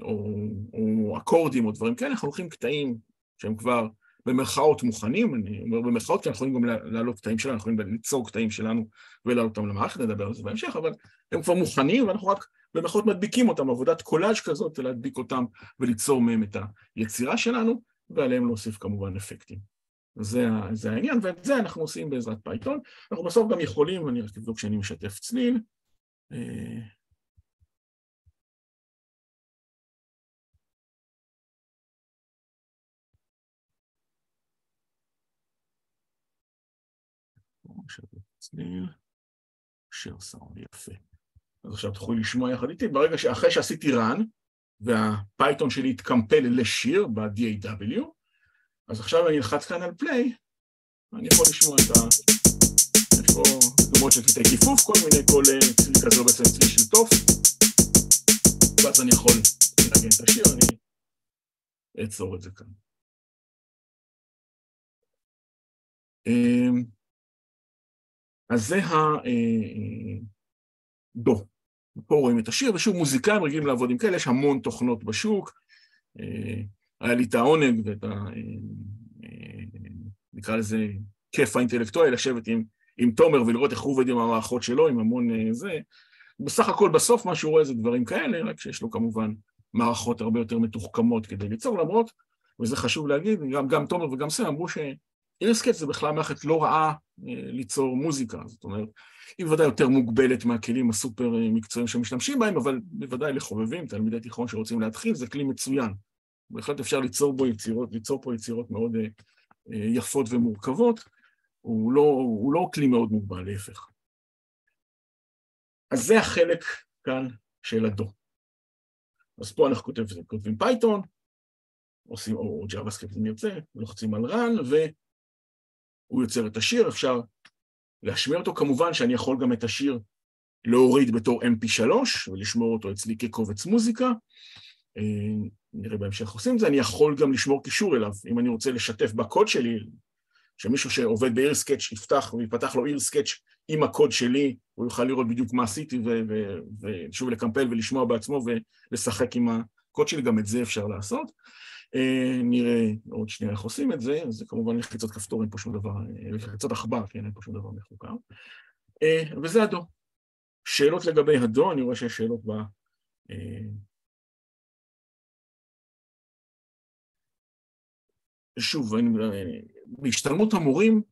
או, או אקורדים או דברים כאלה, אנחנו לוקחים קטעים שהם כבר במרכאות מוכנים, אני אומר במרכאות, כי אנחנו יכולים גם להעלות קטעים שלנו, אנחנו יכולים ליצור קטעים שלנו ולהעלות אותם למערכת, נדבר על זה בהמשך, אבל הם כבר מוכנים ואנחנו רק במרכאות מדביקים אותם, עבודת קולאז' כזאת, להדביק אותם וליצור מהם את היצירה שלנו, ועליהם להוסיף כמובן אפקטים. זה, זה העניין, ואת זה אנחנו עושים בעזרת פייתון. אנחנו בסוף גם יכולים, אני רק אבדוק שאני משתף צליל, צליל. שיר סאונד, יפה. אז עכשיו תוכלו לשמוע יחד איתי, ברגע שאחרי שעשיתי run, והפייתון שלי התקמפל לשיר ב-DAW, אז עכשיו אני אלחץ כאן על פליי, אני יכול לשמוע את ה... יש פה דוגמאות של קטעי כיפוף, כל מיני, כל צליל כזה בעצם צליל של תוף, ואז אני יכול לנגן את השיר, אני אעצור את זה כאן. אז זה הדו. אה, פה רואים את השיר, ושוב, מוזיקאים רגילים לעבוד עם כאלה, יש המון תוכנות בשוק. אה, היה לי את העונג ואת ה... אה, נקרא לזה כיף האינטלקטואל, לשבת עם, עם תומר ולראות איך הוא עובד עם המערכות שלו, עם המון זה. בסך הכל בסוף מה שהוא רואה זה דברים כאלה, רק שיש לו כמובן מערכות הרבה יותר מתוחכמות כדי ליצור, למרות, וזה חשוב להגיד, גם, גם תומר וגם סם אמרו ש EarSketch זה בכלל מערכת לא רעה ליצור מוזיקה, זאת אומרת, היא בוודאי יותר מוגבלת מהכלים הסופר מקצועיים שמשתמשים בהם, אבל בוודאי לחובבים, תלמידי תיכון שרוצים להתחיל, זה כלי מצוין. בהחלט אפשר ליצור בו יצירות, ליצור פה יצירות מאוד אה, יפות ומורכבות, הוא לא, הוא לא כלי מאוד מוגבל, להפך. אז זה החלק כאן של ה DAW. אז פה אנחנו כותבים, כותבים פייתון, עושים, או JavaScript אם נרצה, לוחצים על run, והוא יוצר את השיר, אפשר להשמיע אותו. כמובן שאני יכול גם את השיר להוריד בתור mp3 ולשמור אותו אצלי כקובץ מוזיקה. אה, נראה בהמשך עושים את זה. אני יכול גם לשמור קישור אליו, אם אני רוצה לשתף בקוד שלי, שמישהו שעובד בעיר סקאץ' יפתח ויפתח לו עיר סקאץ' עם הקוד שלי, הוא יוכל לראות בדיוק מה עשיתי ושוב לקמפל ולשמוע בעצמו ולשחק עם הקוד שלי, גם את זה אפשר לעשות. אה, נראה עוד שנייה איך עושים את זה, זה כמובן לחיצות כפתור, אין פה שום דבר, אה, לחיצות עכבר, כן, אין פה שום דבר מחוקר. אה, וזה ה DAW. שאלות לגבי ה DAW, אני רואה שיש שאלות ב... שוב, בהשתלמות המורים,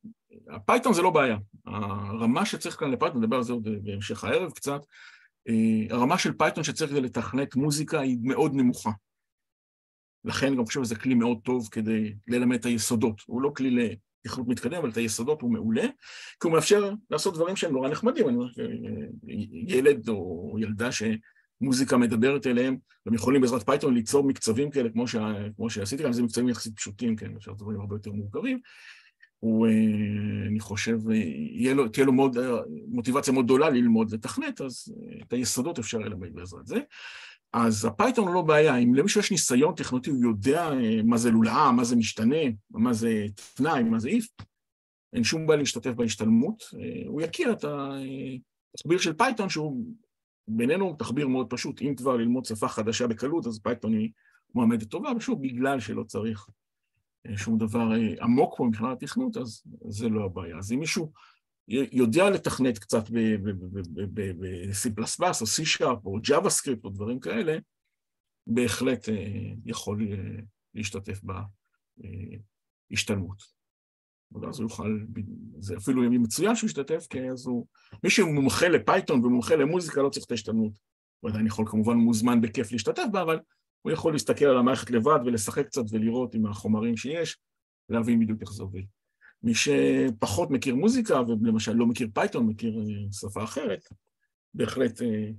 הפייתון זה לא בעיה. הרמה שצריך כאן לפייתון, נדבר על זה עוד בהמשך הערב קצת, הרמה של פייתון שצריך לתכנת מוזיקה היא מאוד נמוכה. לכן גם חושב שזה כלי מאוד טוב כדי ללמד את היסודות. הוא לא כלי לתכנות מתקדם, אבל את היסודות הוא מעולה, כי הוא מאפשר לעשות דברים שהם נורא נחמדים. אני אומר, ילד או ילדה שמוזיקה מדברת אליהם, הם יכולים בעזרת פייתון ליצור מקצבים כאלה, כמו, ש... כמו שעשיתי כאן, זה מקצבים יחסית פשוטים, כן, אפשר דברים הרבה יותר מורכבים. הוא, אה, אני חושב, אה, לו, תהיה לו מאוד, אה, מוטיבציה מאוד גדולה ללמוד לתכנת, אז את היסודות אפשר ללמד בעזרת זה. אז הפייתון הוא לא בעיה, אם למישהו יש ניסיון תכנותי, הוא יודע מה זה לולאה, מה זה משתנה, מה זה תנאי, מה זה if, אין שום בעיה להשתתף בהשתלמות, הוא יכיר את התחביר של פייתון, שהוא בינינו תחביר מאוד פשוט, אם כבר ללמוד שפה חדשה בקלות, אז פייתון היא מועמדת טובה, ושוב, בגלל שלא צריך שום דבר עמוק פה מבחינת התכנות, אז זה לא הבעיה. אז אם מישהו יודע לתכנת קצת ב-C++ או C-Sharp או JavaScript או דברים כאלה, בהחלט יכול להשתתף בהשתלמות. ואז הוא יוכל, זה אפילו ימי מצוין שהוא ישתתף, כי אז הוא, מי שמומחה לפייתון ומומחה למוזיקה לא צריך את ההשתלמות. הוא עדיין יכול כמובן מוזמן בכיף להשתתף בה, אבל הוא יכול להסתכל על המערכת לבד ולשחק קצת ולראות עם החומרים שיש, להבין בדיוק איך זה עובד. מי שפחות מכיר מוזיקה ולמשל לא מכיר פייתון, מכיר אה, שפה אחרת, בהחלט אה,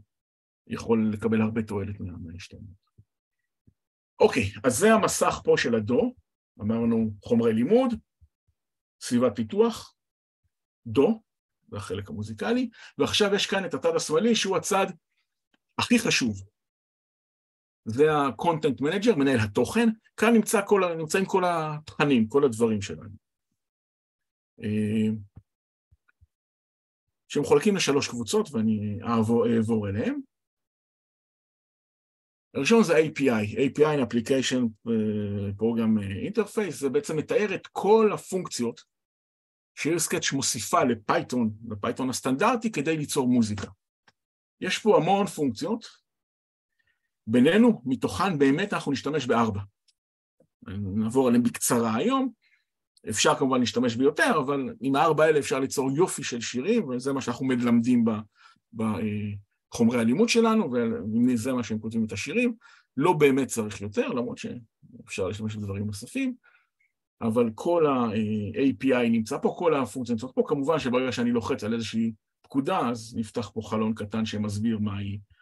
יכול לקבל הרבה תועלת מההשתלמות. אוקיי, אז זה המסך פה של ה DAW, אמרנו חומרי לימוד, סביבת פיתוח, DAW, זה החלק המוזיקלי, ועכשיו יש כאן את הצד השמאלי שהוא הצד הכי חשוב, זה ה-content manager, מנהל התוכן, כאן נמצא כל, נמצאים כל התכנים, כל הדברים שלנו. אה, שמחולקים לשלוש קבוצות ואני אעבור, אעבור אליהם. הראשון זה API, API Application אה, Program Interface, זה בעצם מתאר את כל הפונקציות שאירסקץ' מוסיפה לפייתון, לפייתון הסטנדרטי, כדי ליצור מוזיקה. יש פה המון פונקציות, בינינו, מתוכן באמת אנחנו נשתמש בארבע. נעבור עליהן בקצרה היום. אפשר כמובן להשתמש ביותר, אבל עם הארבע האלה אפשר ליצור יופי של שירים, וזה מה שאנחנו מלמדים בחומרי הלימוד שלנו, וזה מה שהם כותבים את השירים. לא באמת צריך יותר, למרות שאפשר להשתמש בדברים נוספים, אבל כל ה-API נמצא פה, כל הפונקציה נמצאות פה. כמובן שברגע שאני לוחץ על איזושהי הפקודה, אז נפתח פה חלון קטן שמסביר מה היא אה,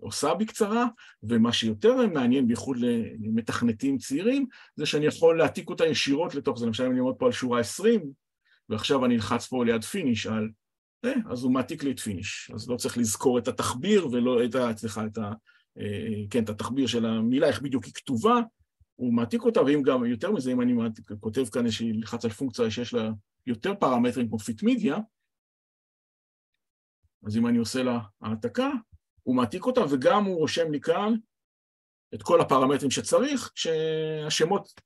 עושה בקצרה, ומה שיותר מעניין, בייחוד למתכנתים צעירים, זה שאני יכול להעתיק אותה ישירות לתוך זה. למשל, אם אני עומד פה על שורה 20, ועכשיו אני אלחץ פה ליד finish על... אה, אז הוא מעתיק לי את finish. אז לא צריך לזכור את התחביר ולא את ה... סליחה, את ה... אה, כן, את התחביר של המילה, איך בדיוק היא כתובה, הוא מעתיק אותה, ואם גם יותר מזה, אם אני מעתיק, כותב כאן איזושהי לחץ על פונקציה שיש לה יותר פרמטרים כמו fitMedia, אז אם אני עושה לה העתקה, הוא מעתיק אותה, וגם הוא רושם לי כאן את כל הפרמטרים שצריך, שהשמות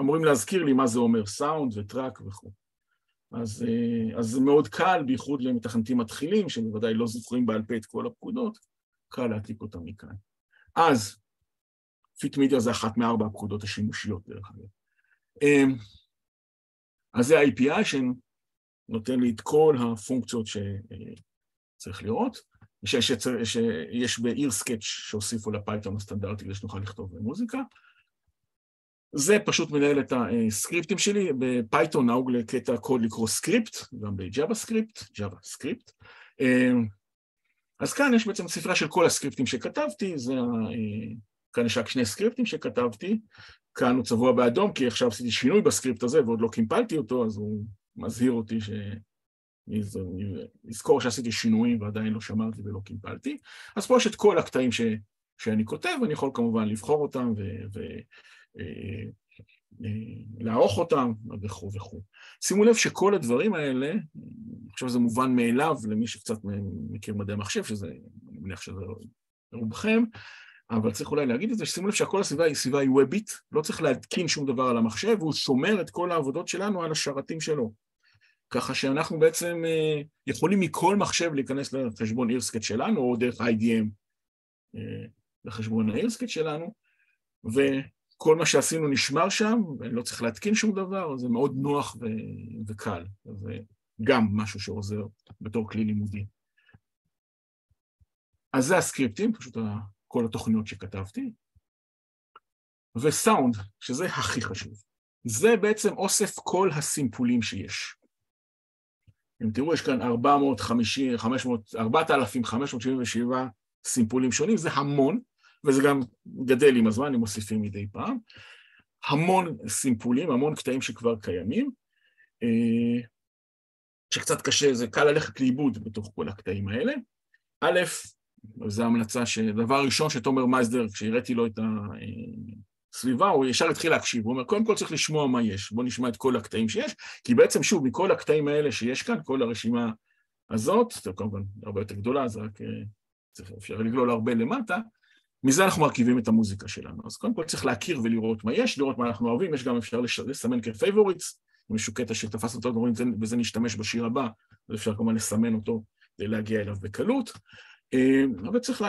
אמורים להזכיר לי מה זה אומר, sound ו track וכו'. אז, אה, אז זה מאוד קל, בייחוד למתכנתים מתחילים, שבוודאי לא זוכרים בעל פה את כל הפקודות, קל להעתיק אותם מכאן. אז, fitMedia זה אחת מארבע הפקודות השימושיות דרך אגב. אמ, אז זה ה-API שנותן לי את כל הפונקציות שצריך לראות, שיש ב EarSketch שהוסיפו לפייתון הסטנדרטי כדי שנוכל לכתוב מוזיקה. זה פשוט מנהל את הסקריפטים שלי, בפייתון נהוג לקטע קוד לקרוא סקריפט, גם ב JavaScript, JavaScript. אז כאן יש בעצם ספרייה של כל הסקריפטים שכתבתי, זה, כאן יש רק שני סקריפטים שכתבתי, כאן הוא צבוע באדום, כי עכשיו עשיתי שינוי בסקריפט הזה ועוד לא קימפלתי אותו, אז הוא מזהיר אותי ש... לזכור שעשיתי שינויים ועדיין לא שמרתי ולא קימפלתי. אז פה יש את כל הקטעים ש... שאני כותב, אני יכול כמובן לבחור אותם ולערוך אה, אה, אותם וכו' וכו'. שימו לב שכל הדברים האלה, חושב שזה מובן מאליו למי שקצת מכיר מדעי המחשב, שזה, אני מניח שזה רובכם, אבל צריך אולי להגיד את זה, ששימו לב שהכל הסביבה היא סביבה היא וובית, לא צריך להתקין שום דבר על המחשב, והוא שומר את כל העבודות שלנו על השרתים שלו. ככה שאנחנו בעצם אה, יכולים מכל מחשב להיכנס לחשבון אירסקט שלנו, או דרך IDM אה, לחשבון האירסקט שלנו, וכל מה שעשינו נשמר שם, ואני לא צריך להתקין שום דבר, זה מאוד נוח ו- וקל. זה גם משהו שעוזר בתור כלי לימודי. אז זה הסקריפטים, פשוט כל התוכניות שכתבתי. וסאונד, שזה הכי חשוב. זה בעצם אוסף כל הסימפולים שיש. אם תראו, יש כאן 450, 500, 4,577 סימפולים שונים, זה המון, וזה גם גדל עם הזמן, הם מוסיפים מדי פעם. המון סימפולים, המון קטעים שכבר קיימים, אה, שקצת קשה, זה קל ללכת לאיבוד בתוך כל הקטעים האלה. א', זו המלצה שדבר ראשון שתומר מייסדר, כשהראיתי לו את הסביבה, הוא ישר התחיל להקשיב, הוא אומר, קודם כל צריך לשמוע מה יש, בואו נשמע את כל הקטעים שיש, כי בעצם, שוב, מכל הקטעים האלה שיש כאן, כל הרשימה הזאת, כמובן הרבה יותר גדולה, זה רק צריך, אפשר לגלול הרבה למטה, מזה אנחנו מרכיבים את המוזיקה שלנו. אז קודם כל צריך להכיר ולראות מה יש, לראות מה אנחנו אוהבים, יש גם אפשר לסמן כ favorites, אם איזשהו קטע שתפס אותו, אומרים, נשתמש בשיר הבא, אז אפשר כמובן לסמן אותו כדי להגיע אליו בקלות. אה, אבל צריך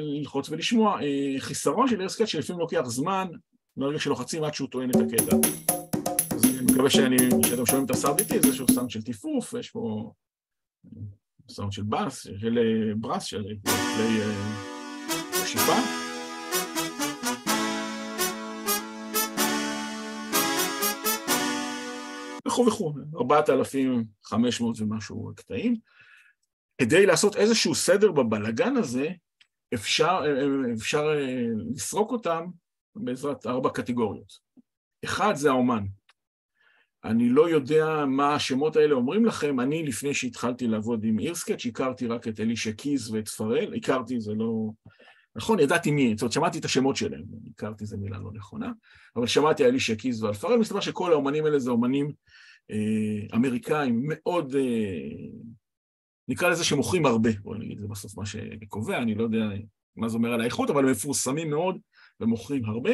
ללחוץ ולשמוע. אה, חיסרון של EarSketch שלפעמים לוקח זמן, ברגע שלוחצים עד שהוא טוען את הקטע. אז אני מקווה שאני, שאתם שומעים את הסאונד איתי, זה איזשהו סאונד של טיפוף, יש פה סאונד של בס, של אה, ברס, של כלי שיפה. וכו' וכו', 4,500 ומשהו קטעים. כדי לעשות איזשהו סדר בבלגן הזה, אפשר, אפשר אה, לסרוק אותם בעזרת ארבע קטגוריות. אחד זה האומן. אני לא יודע מה השמות האלה אומרים לכם, אני לפני שהתחלתי לעבוד עם אירסקץ', הכרתי רק את אלישה קיז ואת ספרל, הכרתי, זה לא... נכון, ידעתי מי, זאת אומרת, שמעתי את השמות שלהם, הכרתי, זו מילה לא נכונה, אבל שמעתי על אלישה קיז ועל פרל, מסתבר שכל האומנים האלה זה אומנים אה, אמריקאים מאוד אה, נקרא לזה שמוכרים הרבה, בואו נגיד, זה בסוף מה שקובע, אני לא יודע מה זה אומר על האיכות, אבל הם מפורסמים מאוד ומוכרים הרבה,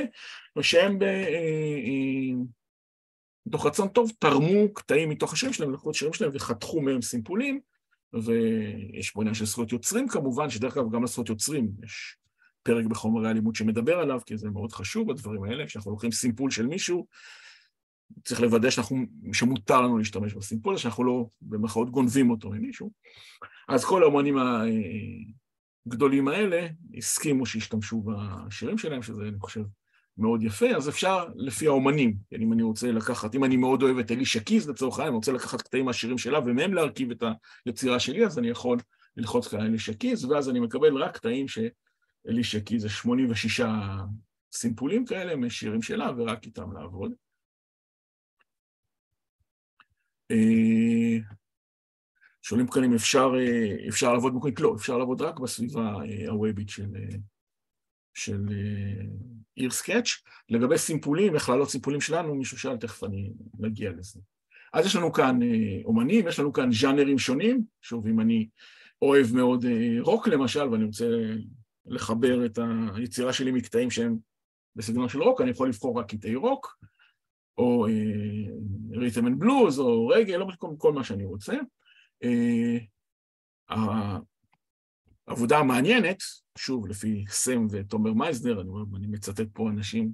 ושהם ב... אה, אה, מתוך רצון טוב תרמו קטעים מתוך השירים שלהם, לקחו את השירים שלהם וחתכו מהם סימפולים, ויש פה עניין של זכויות יוצרים כמובן, שדרך אגב גם לזכויות יוצרים יש פרק בחומרי הלימוד שמדבר עליו, כי זה מאוד חשוב בדברים האלה, כשאנחנו לוקחים סימפול של מישהו, צריך לוודא שאנחנו, שמותר לנו להשתמש בסימפול, שאנחנו לא במרכאות גונבים אותו ממישהו. אז כל האומנים הגדולים האלה הסכימו שישתמשו בשירים שלהם, שזה, אני חושב, מאוד יפה, אז אפשר לפי האומנים, כן, אם אני רוצה לקחת, אם אני מאוד אוהב את אלישה קיז לצורך העניין, אני רוצה לקחת קטעים מהשירים שלה ומהם להרכיב את היצירה שלי, אז אני יכול ללחוץ כאן אלישה קיז, ואז אני מקבל רק קטעים שאלישה קיז זה 86 סימפולים כאלה משירים שלה, ורק איתם לעבוד. אה, שואלים כאן אם אפשר, אה, אפשר לעבוד מקומית, לא, אפשר לעבוד רק בסביבה אה, הוובית של, של EarSketch. לגבי סימפולים, איך לעלות סימפולים שלנו, מישהו שאל, תכף אני מגיע לזה. אז יש לנו כאן אומנים, יש לנו כאן ז'אנרים שונים, שוב, אם אני אוהב מאוד רוק למשל, ואני רוצה לחבר את היצירה שלי מקטעים שהם בסגנון של רוק, אני יכול לבחור רק קטעי רוק, או ריתם אנד בלוז, או רגל, לא כל, כל מה שאני רוצה. אה, העבודה המעניינת, שוב, לפי סם ותומר מייסדר, אני, אני מצטט פה אנשים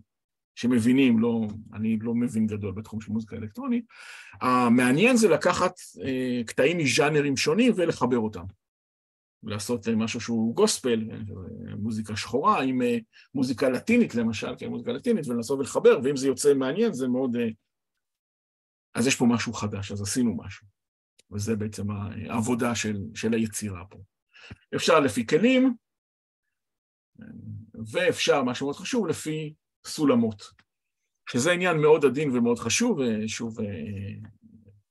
שמבינים, לא, אני לא מבין גדול בתחום של מוזיקה אלקטרונית, המעניין זה לקחת אה, קטעים מז'אנרים שונים ולחבר אותם. לעשות אה, משהו שהוא גוספל, אה, מוזיקה שחורה, עם אה, מוזיקה לטינית למשל, כן, מוזיקה לטינית, ולנסות ולחבר, ואם זה יוצא מעניין זה מאוד... אז יש פה משהו חדש, אז עשינו משהו. וזה בעצם העבודה של, של היצירה פה. אפשר לפי כלים, ואפשר, מה שמאוד חשוב, לפי סולמות, שזה עניין מאוד עדין ומאוד חשוב, ושוב,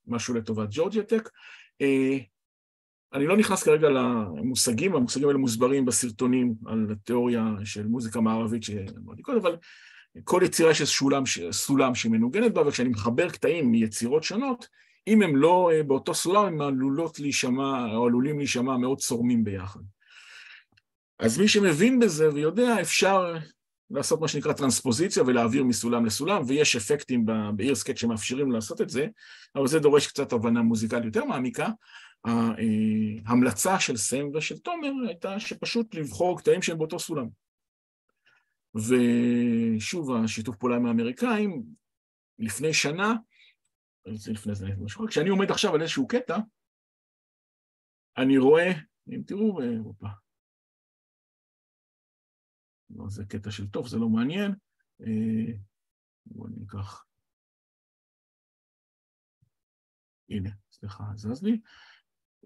משהו לטובת ג'ורג'יה טק. אני לא נכנס כרגע למושגים, המושגים האלה מוסברים בסרטונים על התיאוריה של מוזיקה מערבית שאמרתי קודם, אבל כל יצירה יש סולם, סולם שהיא מנוגנת בה, וכשאני מחבר קטעים מיצירות שונות, אם הם לא אה, באותו סולם, הם עלולות להישמע, או עלולים להישמע מאוד צורמים ביחד. אז מי שמבין בזה ויודע, אפשר לעשות מה שנקרא טרנספוזיציה ולהעביר מסולם לסולם, ויש אפקטים בעיר סקט שמאפשרים לעשות את זה, אבל זה דורש קצת הבנה מוזיקלית יותר מעמיקה. ההמלצה של סם ושל תומר הייתה שפשוט לבחור קטעים שהם באותו סולם. ושוב, השיתוף פעולה עם האמריקאים, לפני שנה, לפני זה משהו, כשאני עומד עכשיו על איזשהו קטע, אני רואה, אם תראו, באירופה, לא, זה קטע של טוב, זה לא מעניין. אה, בואו ניקח... הנה, סליחה, זז לי.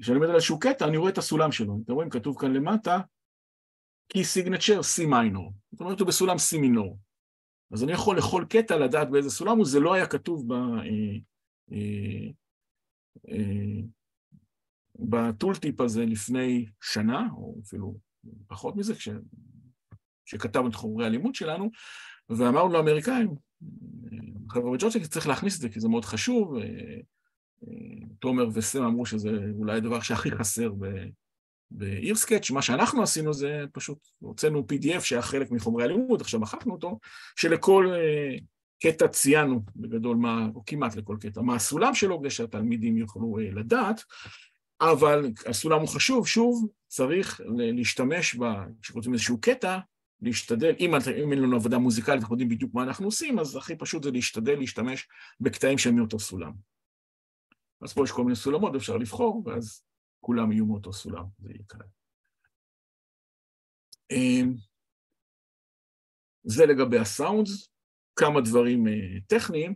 כשאני עומד על איזשהו קטע, אני רואה את הסולם שלו. אתם רואים, כתוב כאן למטה, Key Signature C minor. זאת אומרת, הוא בסולם C מינור. אז אני יכול לכל קטע לדעת באיזה סולם הוא, זה לא היה כתוב ב... אה, אה, אה, בטולטיפ הזה לפני שנה, או אפילו פחות מזה, כש... שכתבנו את חומרי הלימוד שלנו, ואמרנו לאמריקאים, חבר'ה ג'ורג'ק, צריך להכניס את זה כי זה מאוד חשוב, תומר וסם אמרו שזה אולי הדבר שהכי חסר בעיר סקאץ', מה שאנחנו עשינו זה פשוט, הוצאנו PDF שהיה חלק מחומרי הלימוד, עכשיו מחקנו אותו, שלכל אה, קטע ציינו בגדול מה, או כמעט לכל קטע, מה הסולם שלו, כדי שהתלמידים יוכלו אה, לדעת, אבל הסולם הוא חשוב, שוב, צריך להשתמש, כשכותבים איזשהו קטע, להשתדל, אם, אם אין לנו עבודה מוזיקלית, אנחנו יודעים בדיוק מה אנחנו עושים, אז הכי פשוט זה להשתדל להשתמש בקטעים שהם מאותו סולם. אז פה יש כל מיני סולמות, אפשר לבחור, ואז כולם יהיו מאותו סולם, זה יהיה קל. אמ, זה לגבי הסאונדס, כמה דברים אה, טכניים.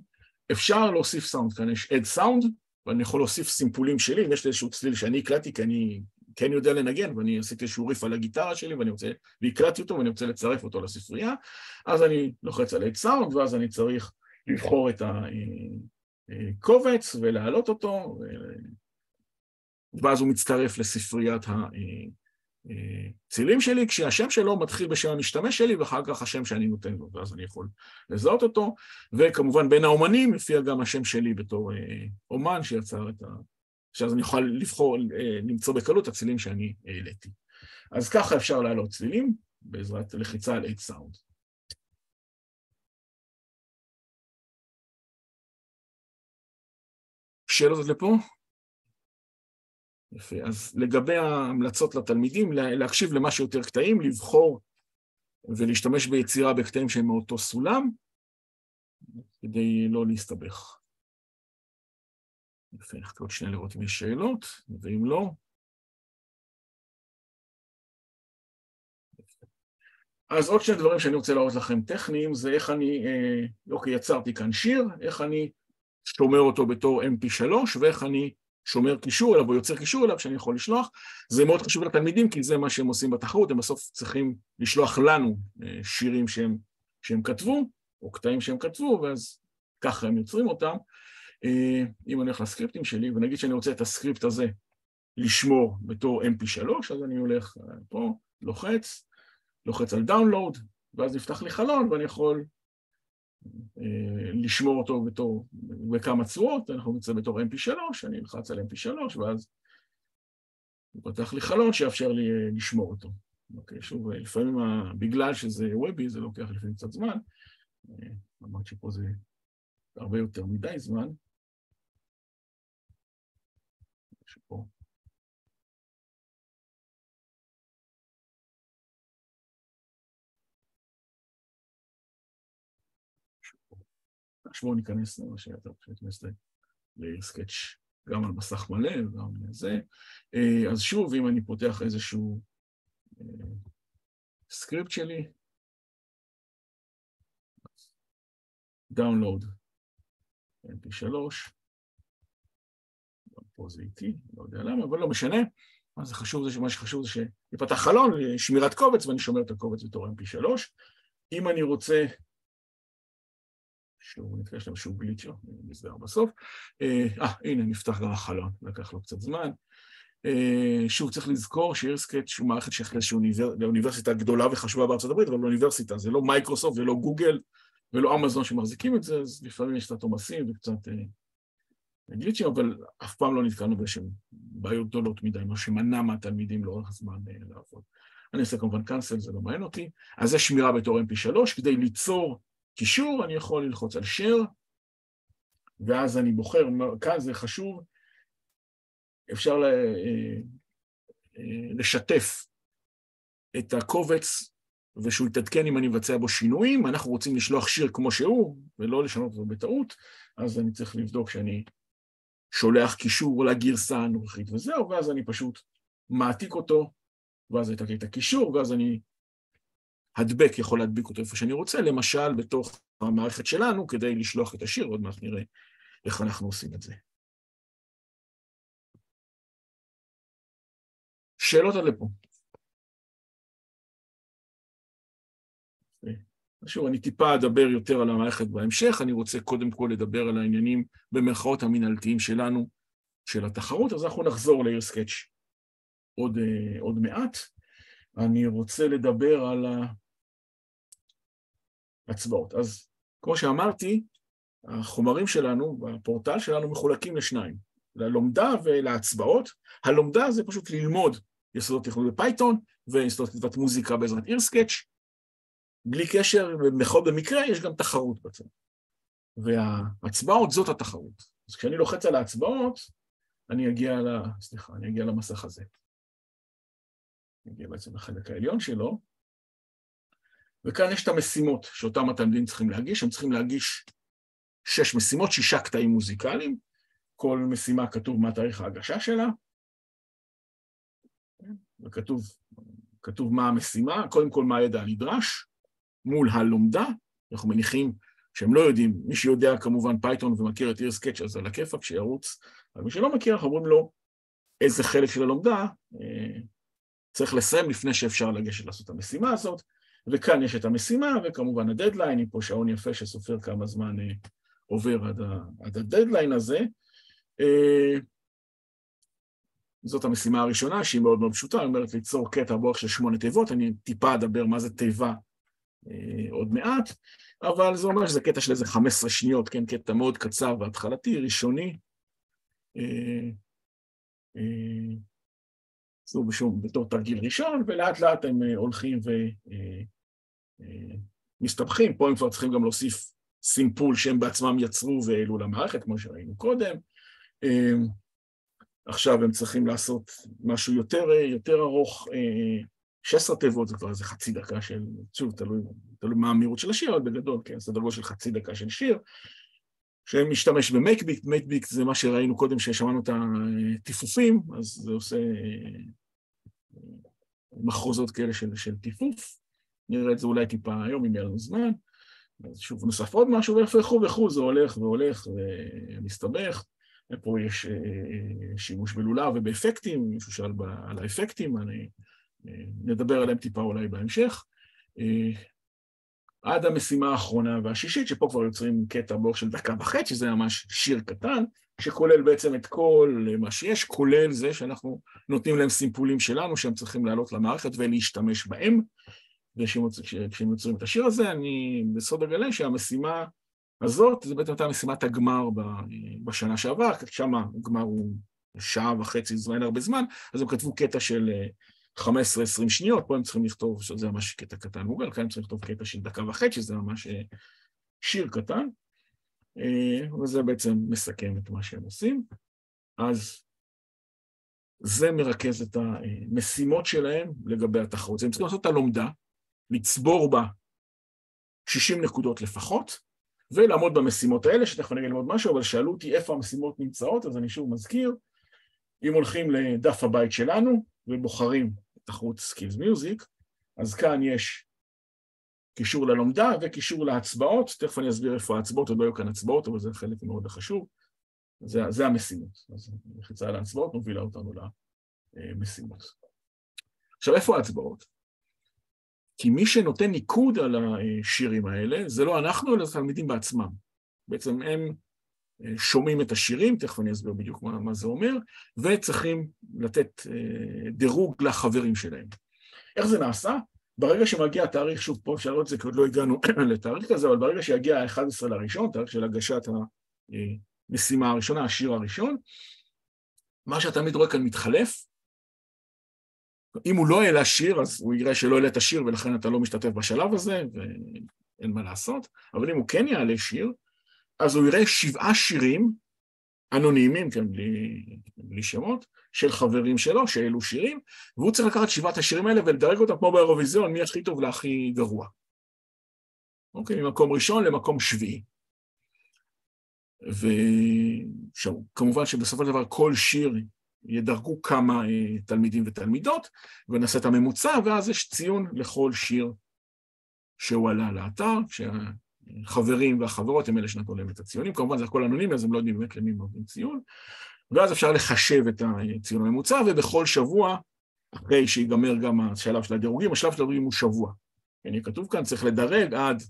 אפשר להוסיף סאונד, כאן יש אד סאונד, ואני יכול להוסיף סימפולים שלי, אם יש לי איזשהו צליל שאני הקלטתי, כי אני כן יודע לנגן, ואני עשיתי איזשהו ריף על הגיטרה שלי, ואני רוצה, והקלטתי אותו, ואני רוצה לצרף אותו לספרייה, אז אני לוחץ על אד סאונד, ואז אני צריך לבחור את הקובץ ולהעלות אותו, ואז הוא מצטרף לספריית הצילים שלי, כשהשם שלו מתחיל בשם המשתמש שלי, ואחר כך השם שאני נותן לו, ואז אני יכול לזהות אותו, וכמובן בין האומנים מופיע גם השם שלי בתור אומן שיצר את ה... שאז אני אוכל לבחור, למצוא בקלות הצילים שאני העליתי. אז ככה אפשר להעלות צילים בעזרת לחיצה על 8 סאונד. שאלות לפה? יפה. אז לגבי ההמלצות לתלמידים, להקשיב למה שיותר קטעים, לבחור ולהשתמש ביצירה בקטעים שהם מאותו סולם, כדי לא להסתבך. יפה, נחכה עוד שנייה לראות אם יש שאלות, ואם לא... אז עוד שני דברים שאני רוצה להראות לכם טכניים, זה איך אני, אה, אוקיי, יצרתי כאן שיר, איך אני שומר אותו בתור mp3, ואיך אני שומר קישור אליו או יוצר קישור אליו שאני יכול לשלוח. זה מאוד חשוב לתלמידים, כי זה מה שהם עושים בתחרות, הם בסוף צריכים לשלוח לנו אה, שירים שהם, שהם כתבו, או קטעים שהם כתבו, ואז ככה הם יוצרים אותם. אה, אם אני הולך לסקריפטים שלי, ונגיד שאני רוצה את הסקריפט הזה לשמור בתור mp3, אז אני הולך פה, לוחץ, לוחץ על download, ואז נפתח לי חלון ואני יכול אה, לשמור אותו בתור, בכמה צורות, אנחנו נמצא בתור mp3, אני אלחץ על mp3 ואז הוא פתח לי חלון שיאפשר לי אה, לשמור אותו. אוקיי, שוב, לפעמים בגלל שזה וובי זה לוקח לפעמים קצת זמן, אמרת שפה זה הרבה יותר מדי זמן. שפה אז בואו ניכנס למה שיותר פשוט ניכנס לסקץ' גם על מסך מלא וגם לזה. אה, אז שוב, אם אני פותח איזשהו אה, סקריפט שלי, download mp3, פה זה איטי, לא יודע למה, אבל לא משנה. מה זה חשוב, זה מה שחשוב זה שיפתח חלון, שמירת קובץ, ואני שומר את הקובץ בתור mp3. אם אני רוצה שהוא נתקע שם שהוא גליצ'ר, נסבר בסוף. אה, אה, הנה, נפתח גם החלון, לקח לו קצת זמן. אה, שוב, צריך לזכור שאירסקייץ' הוא מערכת שייכת לאוניברסיטה גדולה וחשובה בארצות הברית, אבל אוניברסיטה, זה לא מייקרוסופט ולא גוגל ולא אמזון שמחזיקים את זה, אז לפעמים יש קצת עומסים וקצת אה, גליצ'ים, אבל אף פעם לא נתקענו באיזשהם בעיות גדולות מדי, מה שמנע מהתלמידים לאורך זמן לעבוד. אני אעשה כמובן קאנסל, זה לא מעניין אותי. אז זה שמירה בתור mp3, כדי ליצור קישור, אני יכול ללחוץ על share, ואז אני בוחר, כאן זה חשוב, אפשר אה, אה, לשתף את הקובץ ושהוא יתעדכן אם אני מבצע בו שינויים, אנחנו רוצים לשלוח שיר כמו שהוא ולא לשנות אותו בטעות, אז אני צריך לבדוק שאני שולח קישור לגרסה הנוכחית וזהו, ואז אני פשוט מעתיק אותו, ואז אני את הקישור, ואז אני הדבק יכול להדביק אותו איפה שאני רוצה, למשל בתוך המערכת שלנו, כדי לשלוח את השיר, עוד מעט נראה איך אנחנו עושים את זה. שאלות עד לפה. שוב, אני טיפה אדבר יותר על המערכת בהמשך, אני רוצה קודם כל לדבר על העניינים במרכאות המינהלתיים שלנו, של התחרות, אז אנחנו נחזור לעיר סקאץ' עוד, אה, עוד מעט. אני רוצה לדבר על ההצבעות. אז כמו שאמרתי, החומרים שלנו, בפורטל שלנו, מחולקים לשניים, ללומדה ולהצבעות. הלומדה זה פשוט ללמוד יסודות תכנון בפייתון ויסודות כתיבת מוזיקה בעזרת אירסקץ', בלי קשר, בכל במקרה יש גם תחרות בצד. וההצבעות זאת התחרות. אז כשאני לוחץ על ההצבעות, אני אגיע ל... סליחה, אני אגיע למסך הזה. נגיע בעצם לחלק העליון שלו, וכאן יש את המשימות שאותם התלמידים צריכים להגיש, הם צריכים להגיש שש משימות, שישה קטעים מוזיקליים, כל משימה כתוב מה תאריך ההגשה שלה, וכתוב כתוב מה המשימה, קודם כל מה הידע הנדרש, מול הלומדה, אנחנו מניחים שהם לא יודעים, מי שיודע כמובן פייתון ומכיר את EarSketch אז על הכיפאק שירוץ, אבל מי שלא מכיר, אנחנו אומרים לו איזה חלק של הלומדה אה, צריך לסיים לפני שאפשר לגשת לעשות את המשימה הזאת, וכאן יש את המשימה, וכמובן הדדליין, היא פה שעון יפה שסופר כמה זמן אה, עובר עד, ה, עד הדדליין הזה. אה, זאת המשימה הראשונה, שהיא מאוד מאוד פשוטה, היא אומרת ליצור קטע באורך של שמונה תיבות, אני טיפה אדבר מה זה תיבה אה, עוד מעט, אבל זה אומר שזה קטע של איזה 15 שניות, כן, קטע מאוד קצר והתחלתי, ראשוני. אה, אה, עשו בשום, בתור תרגיל ראשון, ולאט לאט הם אה, הולכים ומסתבכים. אה, פה הם כבר צריכים גם להוסיף סימפול שהם בעצמם יצרו והעלו למערכת, כמו שראינו קודם. אה, עכשיו הם צריכים לעשות משהו יותר, יותר ארוך, 16 תיבות זה כבר איזה חצי דקה של, שוב, תלוי, תלוי מה המהירות של השיר, אבל בגדול, כן, סדר גודל של חצי דקה של שיר. שמשתמש מייקביק זה מה שראינו קודם ששמענו את הטיפופים, אז זה עושה מחרוזות כאלה של, של טיפוף. נראה את זה אולי טיפה היום, אם יהיה לנו זמן. אז שוב נוסף עוד משהו, וכו' וכו', זה הולך והולך ומסתבך. ופה יש אה, אה, שימוש בלולב ובאפקטים, מישהו שאל על האפקטים, אני אה, נדבר עליהם טיפה אולי בהמשך. עד המשימה האחרונה והשישית, שפה כבר יוצרים קטע באורך של דקה וחצי, שזה ממש שיר קטן, שכולל בעצם את כל מה שיש, כולל זה שאנחנו נותנים להם סימפולים שלנו שהם צריכים לעלות למערכת ולהשתמש בהם. וכשהם יוצרים את השיר הזה, אני בסוד אגלה שהמשימה הזאת, זו בעצם הייתה משימת הגמר בשנה שעברה, שם הגמר הוא שעה וחצי, אין הרבה זמן, אז הם כתבו קטע של 15-20 שניות, פה הם צריכים לכתוב, שזה ממש קטע קטן מוגל, כאן הם צריכים לכתוב קטע של דקה וחצי, שזה ממש שיר קטן, וזה בעצם מסכם את מה שהם עושים. אז זה מרכז את המשימות שלהם לגבי התחרות. הם צריכים לעשות את הלומדה, לצבור בה 60 נקודות לפחות, ולעמוד במשימות האלה, שתכף אני אגיד עוד משהו, אבל שאלו אותי איפה המשימות נמצאות, אז אני שוב מזכיר, אם הולכים לדף הבית שלנו ובוחרים תחרות Skillz Music, אז כאן יש קישור ללומדה וקישור להצבעות, תכף אני אסביר איפה ההצבעות, עוד לא היו כאן הצבעות, אבל זה חלק מאוד חשוב, זה, זה המשימות. אז לחיצה על ההצבעות מובילה אותנו למשימות. עכשיו, איפה ההצבעות? כי מי שנותן ניקוד על השירים האלה, זה לא אנחנו, אלא זה תלמידים בעצמם. בעצם הם שומעים את השירים, תכף אני אסביר בדיוק מה, מה זה אומר, וצריכים לתת אה, דירוג לחברים שלהם. איך זה נעשה? ברגע שמגיע התאריך, שוב, פה אפשר לראות את זה, כי עוד לא הגענו לתאריך כזה, אבל ברגע שיגיע ה-11 לראשון, תאריך של הגשת המשימה הראשונה, השיר הראשון, מה שהתלמיד רואה כאן מתחלף, אם הוא לא העלה שיר, אז הוא יראה שלא העלית שיר ולכן אתה לא משתתף בשלב הזה, ואין מה לעשות, אבל אם הוא כן יעלה שיר, אז הוא יראה שבעה שירים אנונימיים, כן, בלי, בלי שמות, של חברים שלו שהעלו שירים, והוא צריך לקחת שבעת השירים האלה ולדרג אותם כמו באירוויזיון, מי הכי טוב להכי גרוע. אוקיי, ממקום ראשון למקום שביעי. וכמובן שבסופו של דבר כל שיר ידרגו כמה אה, תלמידים ותלמידות, ונעשה את הממוצע, ואז יש ציון לכל שיר שהוא עלה לאתר, שהחברים והחברות הם אלה שנתנו להם את הציונים. כמובן זה הכל אנונימי, אז הם לא יודעים באמת למי נותנים ציון. ואז אפשר לחשב את הציון הממוצע, ובכל שבוע, אחרי שיגמר גם השלב של הדירוגים, השלב של הדירוגים הוא שבוע. כן, יהיה כתוב כאן, צריך לדרג עד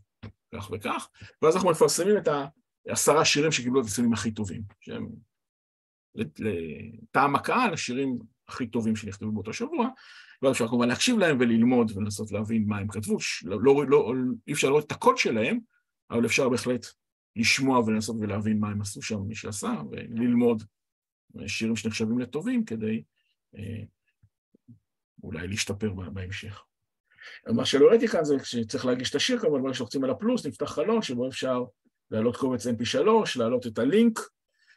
כך וכך, ואז אנחנו מפרסמים את העשרה שירים שקיבלו את הציונים הכי טובים, שהם לטעם הקהל, השירים הכי טובים שנכתבו באותו שבוע, ואז אפשר כמובן להקשיב להם וללמוד ולנסות להבין מה הם כתבו. לא, לא, לא, אי אפשר לראות את הקוד שלהם, אבל אפשר בהחלט לשמוע ולנסות ולהבין מה הם עשו שם, מי שעשה, וללמוד שירים שנחשבים לטובים כדי אה, אולי להשתפר בהמשך. מה שלא ראיתי כאן זה שצריך להגיש את השיר, כמובן, שלוחצים על הפלוס, נפתח חלון שבו אפשר להעלות קובץ mp3, להעלות את הלינק,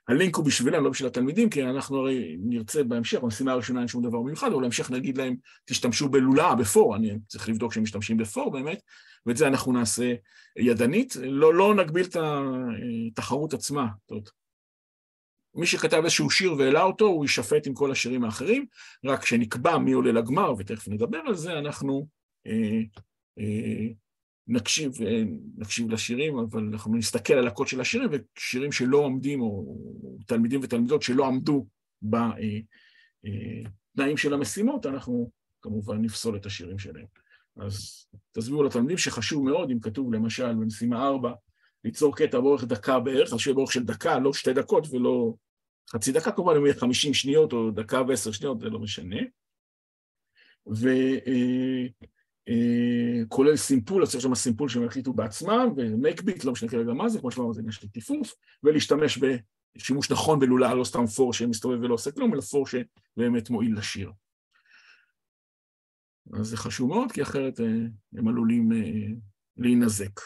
הלינק הוא בשבילם, לא בשביל התלמידים, כי אנחנו הרי נרצה בהמשך, במשימה הראשונה אין שום דבר מיוחד, אבל בהמשך נגיד להם, תשתמשו בלולה, בפור, אני צריך לבדוק שהם משתמשים בפור באמת, ואת זה אנחנו נעשה ידנית, לא, לא נגביל את התחרות עצמה. זאת מי שכתב איזשהו שיר והעלה אותו, הוא יישפט עם כל השירים האחרים, רק כשנקבע מי עולה לגמר, ותכף נדבר על זה, אנחנו אה, אה, נקשיב, אה, נקשיב לשירים, אבל אנחנו נסתכל על הקוד של השירים, ושירים שלא עומדים, או תלמידים ותלמידות שלא עמדו בתנאים אה, של המשימות, אנחנו כמובן נפסול את השירים שלהם. אז תסבירו לתלמידים שחשוב מאוד, אם כתוב למשל במשימה 4, ליצור קטע באורך דקה בערך, אז שיהיה באורך של דקה, לא שתי דקות ולא חצי דקה, כמובן אם יהיה 50 שניות או דקה ועשר שניות, זה לא משנה. ו... אה, כולל סימפול, אז צריך שם סימפול שהם החליטו בעצמם, ומקביט, לא משנה כרגע מה זה, כמו שאמרנו, זה עניין של טיפוף, ולהשתמש בשימוש נכון בלולה, לא סתם פור שמסתובב ולא עושה כלום, אלא פור שבאמת מועיל לשיר. אז זה חשוב מאוד, כי אחרת אה, הם עלולים אה, להינזק.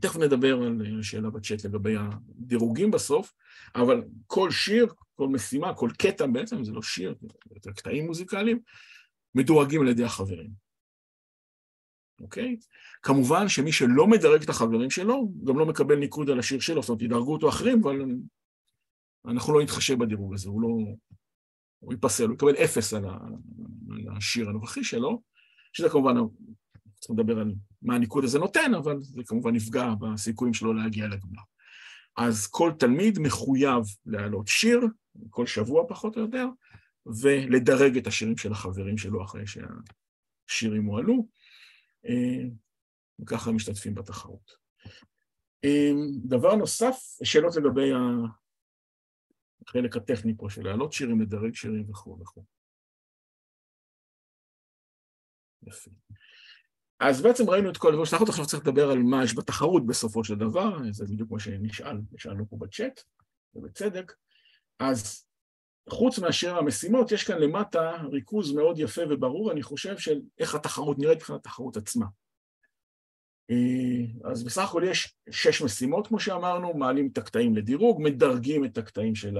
תכף נדבר על שאלה בצ'אט לגבי הדירוגים בסוף, אבל כל שיר, כל משימה, כל קטע בעצם, זה לא שיר, זה קטעים מוזיקליים, מדורגים על ידי החברים. אוקיי? כמובן שמי שלא מדרג את החברים שלו, גם לא מקבל ניקוד על השיר שלו, זאת אומרת, ידרגו אותו אחרים, אבל אנחנו לא נתחשב בדירוג הזה, הוא לא... הוא ייפסל, הוא יקבל אפס על השיר הנוכחי שלו, שזה כמובן צריך לדבר על מה הניקוד הזה נותן, אבל זה כמובן יפגע בסיכויים שלו להגיע לגמר. אז כל תלמיד מחויב להעלות שיר, כל שבוע פחות או יותר, ולדרג את השירים של החברים שלו אחרי שהשירים הועלו, וככה הם משתתפים בתחרות. אה, דבר נוסף, שאלות לגבי החלק הטכני פה של להעלות שירים, לדרג שירים וכו' וכו'. יפה. אז בעצם ראינו את כל הדברים שאנחנו עכשיו צריך לדבר על מה יש בתחרות בסופו של דבר, זה בדיוק מה שנשאל, נשאלנו פה בצ'אט, ובצדק. אז חוץ מאשר המשימות, יש כאן למטה ריכוז מאוד יפה וברור, אני חושב, של איך התחרות נראית מבחינת התחרות עצמה. אה, אז בסך הכל יש שש משימות, כמו שאמרנו, מעלים את הקטעים לדירוג, מדרגים את הקטעים של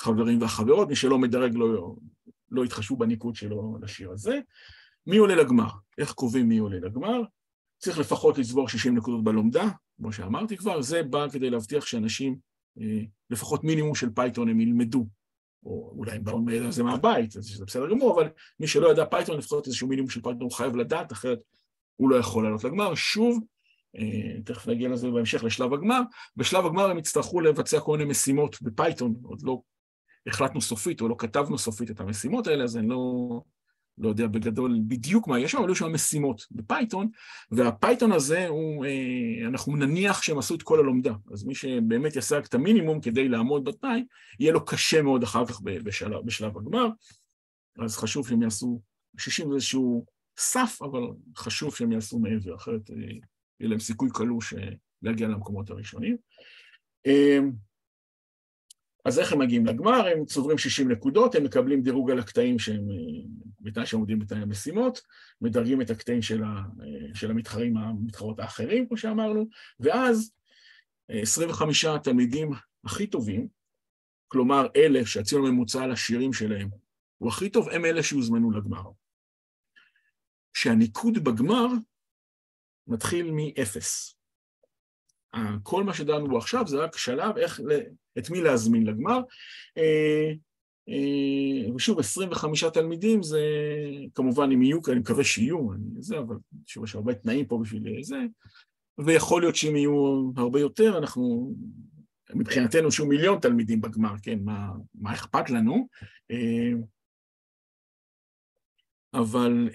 החברים והחברות, מי שלא מדרג לא, לא יתחשבו בניקוד שלו לשיר הזה. מי עולה לגמר? איך קובעים מי עולה לגמר? צריך לפחות לצבור 60 נקודות בלומדה, כמו שאמרתי כבר, זה בא כדי להבטיח שאנשים, אה, לפחות מינימום של פייתון הם ילמדו, או אולי הם באו עם הידע הזה מהבית, אז זה בסדר גמור, אבל מי שלא ידע פייתון, לפחות איזשהו מינימום של פייתון הוא חייב לדעת, אחרת הוא לא יכול לעלות לגמר. שוב, אה, תכף נגיע לזה בהמשך לשלב הגמר, בשלב הגמר הם יצטרכו לבצע כל מיני משימות בפייתון, עוד לא החלטנו סופית או לא כתבנו סופית את המשימות האלה, אז אני לא... לא יודע בגדול בדיוק מה יש שם, אבל יש שם משימות בפייתון, והפייתון הזה הוא, אה, אנחנו נניח שהם עשו את כל הלומדה, אז מי שבאמת יעשה את המינימום כדי לעמוד בתנאי, יהיה לו קשה מאוד אחר כך בשלב, בשלב הגמר, אז חשוב שהם יעשו, 60 זה איזשהו סף, אבל חשוב שהם יעשו מעבר, אחרת אה, יהיה להם סיכוי קלוש להגיע למקומות הראשונים. אז איך הם מגיעים לגמר? הם צוברים 60 נקודות, הם מקבלים דירוג על הקטעים שהם, אה, בתנאי שהם עומדים בתנאי המשימות, מדרגים את הקטעים של, ה, אה, של המתחרים, המתחרות האחרים, כמו שאמרנו, ואז 25 אה, התלמידים הכי טובים, כלומר אלה שהציון הממוצע לשירים שלהם הוא הכי טוב, הם אלה שהוזמנו לגמר. שהניקוד בגמר מתחיל מאפס. כל מה שדנו בו עכשיו זה רק שלב איך, את מי להזמין לגמר. אה, אה, ושוב, 25 תלמידים זה כמובן אם יהיו, אני מקווה שיהיו, אני זה, אבל שוב, יש הרבה תנאים פה בשביל זה, ויכול להיות שאם יהיו הרבה יותר, אנחנו, מבחינתנו שהוא מיליון תלמידים בגמר, כן, מה, מה אכפת לנו? אה, אבל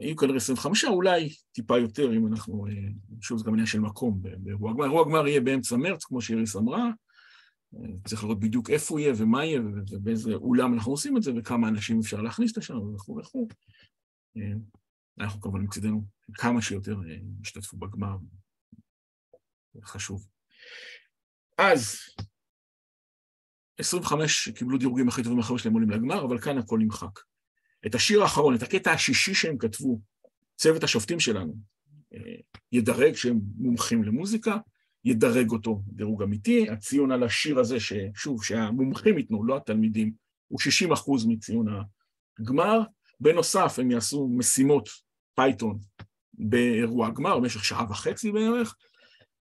יהיו כנראה 25, אולי טיפה יותר, אם אנחנו, אה, שוב, זה גם עניין של מקום באירוע הגמר. אירוע הגמר יהיה באמצע מרץ, כמו שאיריס אמרה, אה, צריך לראות בדיוק איפה יהיה ומה יהיה ובאיזה אולם אנחנו עושים את זה וכמה אנשים אפשר להכניס לשם וכו' וכו'. אה, אנחנו כמובן מצדנו כמה שיותר ישתתפו בגמר, חשוב. אז 25 קיבלו דירוגים הכי טובים אחרי שלהם עולים לגמר, אבל כאן הכל נמחק. את השיר האחרון, את הקטע השישי שהם כתבו, צוות השופטים שלנו, אה, ידרג, שהם מומחים למוזיקה, ידרג אותו דירוג אמיתי, הציון על השיר הזה, ששוב, שהמומחים ייתנו, לא התלמידים, הוא 60 אחוז מציון הגמר. בנוסף, הם יעשו משימות פייתון באירוע הגמר, במשך שעה וחצי בערך,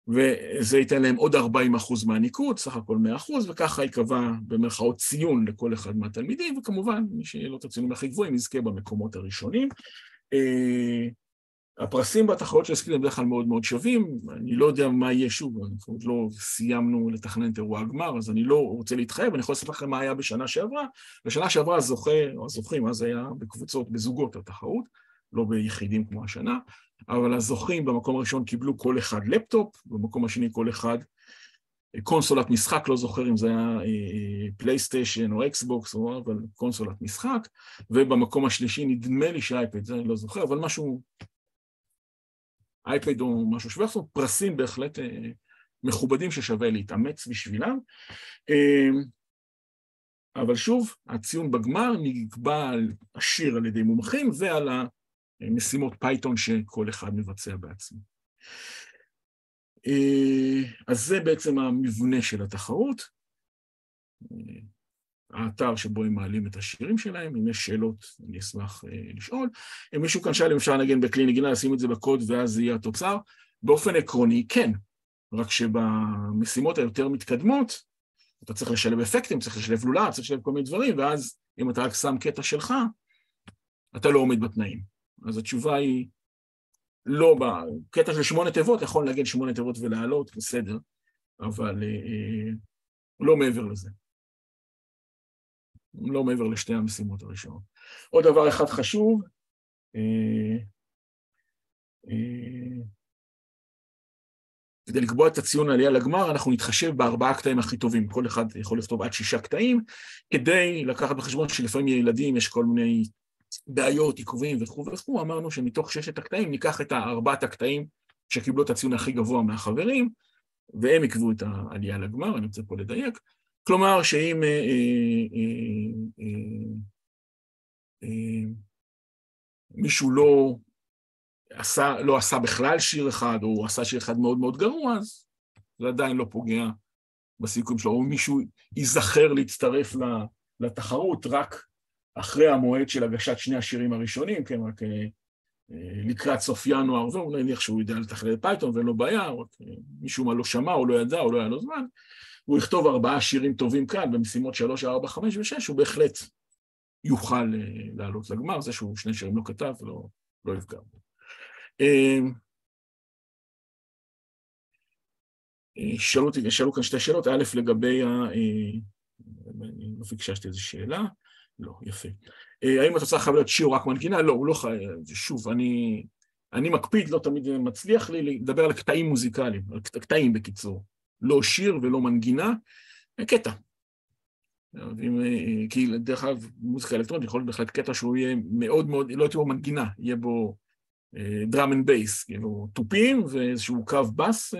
וזה ייתן להם עוד 40 אחוז מהניקוד, סך הכל 100 אחוז, וככה ייקבע במרכאות ציון לכל אחד מהתלמידים, וכמובן, מי שיהיה לו את הציונים הכי גבוהים יזכה במקומות הראשונים. אה, הפרסים בתחרות של ה Skillz הם בדרך כלל מאוד מאוד שווים, אני לא יודע מה יהיה שוב, אנחנו עוד לא סיימנו לתכנן את אירוע הגמר, אז אני לא רוצה להתחייב, אני יכול לספר לכם מה היה בשנה שעברה. בשנה שעברה הזוכה, או הזוכים, אז היה בקבוצות, בזוגות התחרות, לא ביחידים כמו השנה, אבל הזוכים במקום הראשון קיבלו כל אחד לפטופ, במקום השני כל אחד קונסולת משחק, לא זוכר אם זה היה פלייסטיישן או אקסבוקס, אבל קונסולת משחק, ובמקום השלישי נדמה לי שאייפד, זה אני לא זוכר, אבל משהו, אייפד או משהו שווה, זאת פרסים בהחלט אה, מכובדים ששווה להתאמץ בשבילם. אה, אבל שוב, הציון בגמר נקבע על השיר על ידי מומחים ועל משימות פייתון שכל אחד מבצע בעצמו. אה, אז זה בעצם המבנה של התחרות, אה, האתר שבו הם מעלים את השירים שלהם, אם יש שאלות אני אשמח אה, לשאול. אם מישהו כאן שאל אם אפשר לנגן בכלי נגינה, לשים את זה בקוד ואז זה יהיה התוצר, באופן עקרוני כן, רק שבמשימות היותר מתקדמות, אתה צריך לשלב אפקטים, צריך לשלב לולה, צריך לשלב כל מיני דברים, ואז אם אתה רק שם קטע שלך, אתה לא עומד בתנאים. אז התשובה היא לא, בקטע של שמונה תיבות, יכול להגיד שמונה תיבות ולעלות, בסדר, אבל אה, לא מעבר לזה. לא מעבר לשתי המשימות הראשונות. עוד דבר אחד חשוב, אה, אה, כדי לקבוע את הציון העלייה לגמר, אנחנו נתחשב בארבעה קטעים הכי טובים. כל אחד יכול לכתוב עד שישה קטעים, כדי לקחת בחשבון שלפעמים ילדים יש כל מיני בעיות, עיכובים וכו' וכו', אמרנו שמתוך ששת הקטעים ניקח את ארבעת הקטעים שקיבלו את הציון הכי גבוה מהחברים, והם עקבו את העלייה לגמר, אני רוצה פה לדייק. כלומר, שאם אה, אה, אה, מישהו לא עשה, לא עשה בכלל שיר אחד, או עשה שיר אחד מאוד מאוד גרוע, אז זה עדיין לא פוגע בסיכום שלו, או מישהו ייזכר להצטרף לתחרות רק אחרי המועד של הגשת שני השירים הראשונים, כן, רק אה, אה, לקראת סוף ינואר, והוא נניח שהוא יודע לתכנת פייתון ואין לו בעיה, רק אה, מישהו מה לא שמע או לא ידע או לא היה לו זמן, הוא יכתוב ארבעה שירים טובים כאן במשימות שלוש, ארבע, חמש ושש, הוא בהחלט יוכל לעלות לגמר, זה שהוא שני שירים לא כתב, לא, לא יפגע בו. שאלו, שאלו כאן שתי שאלות, א', לגבי ה... לא פיקששתי איזו שאלה. לא, יפה. אה, האם התוצאה חייב להיות או רק מנגינה? לא, הוא לא חייב, שוב, אני, אני מקפיד, לא תמיד מצליח לי לדבר על קטעים מוזיקליים, על קטעים בקיצור. לא שיר ולא מנגינה, אה, קטע. ואם, אה, כי דרך אגב, מוזיקה אלקטרונית יכול להיות בהחלט קטע שהוא יהיה מאוד מאוד, לא תהיה בו מנגינה, יהיה בו drum and bass, כאילו תופים ואיזשהו קו בס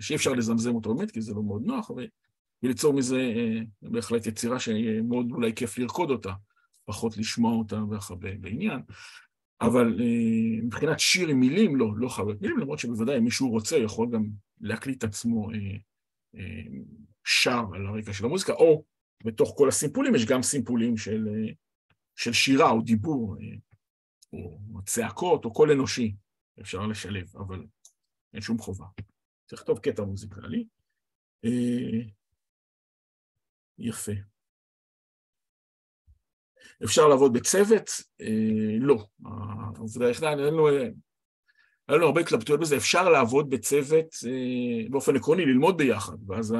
שאי אפשר לזמזם אותו באמת, כי זה לא מאוד נוח, וליצור מזה אה, בהחלט יצירה שיהיה מאוד אולי כיף לרקוד אותה, פחות לשמוע אותה בעניין. אבל אה, מבחינת שיר עם מילים, לא, לא חייב להיות מילים, למרות שבוודאי אם מישהו רוצה, יכול גם להקליט עצמו אה, שר על הרקע של המוזיקה, או בתוך כל הסימפולים יש גם סימפולים של, של שירה או דיבור, או צעקות, או קול אנושי, אפשר לשלב, אבל אין שום חובה. צריך לכתוב קטע מוזיקלי. יפה. אפשר לעבוד בצוות? אה, לא. העובדה היחידה, אין לו, אין לו הרבה התלבטויות בזה. אפשר לעבוד בצוות אה, באופן עקרוני, ללמוד ביחד, ואז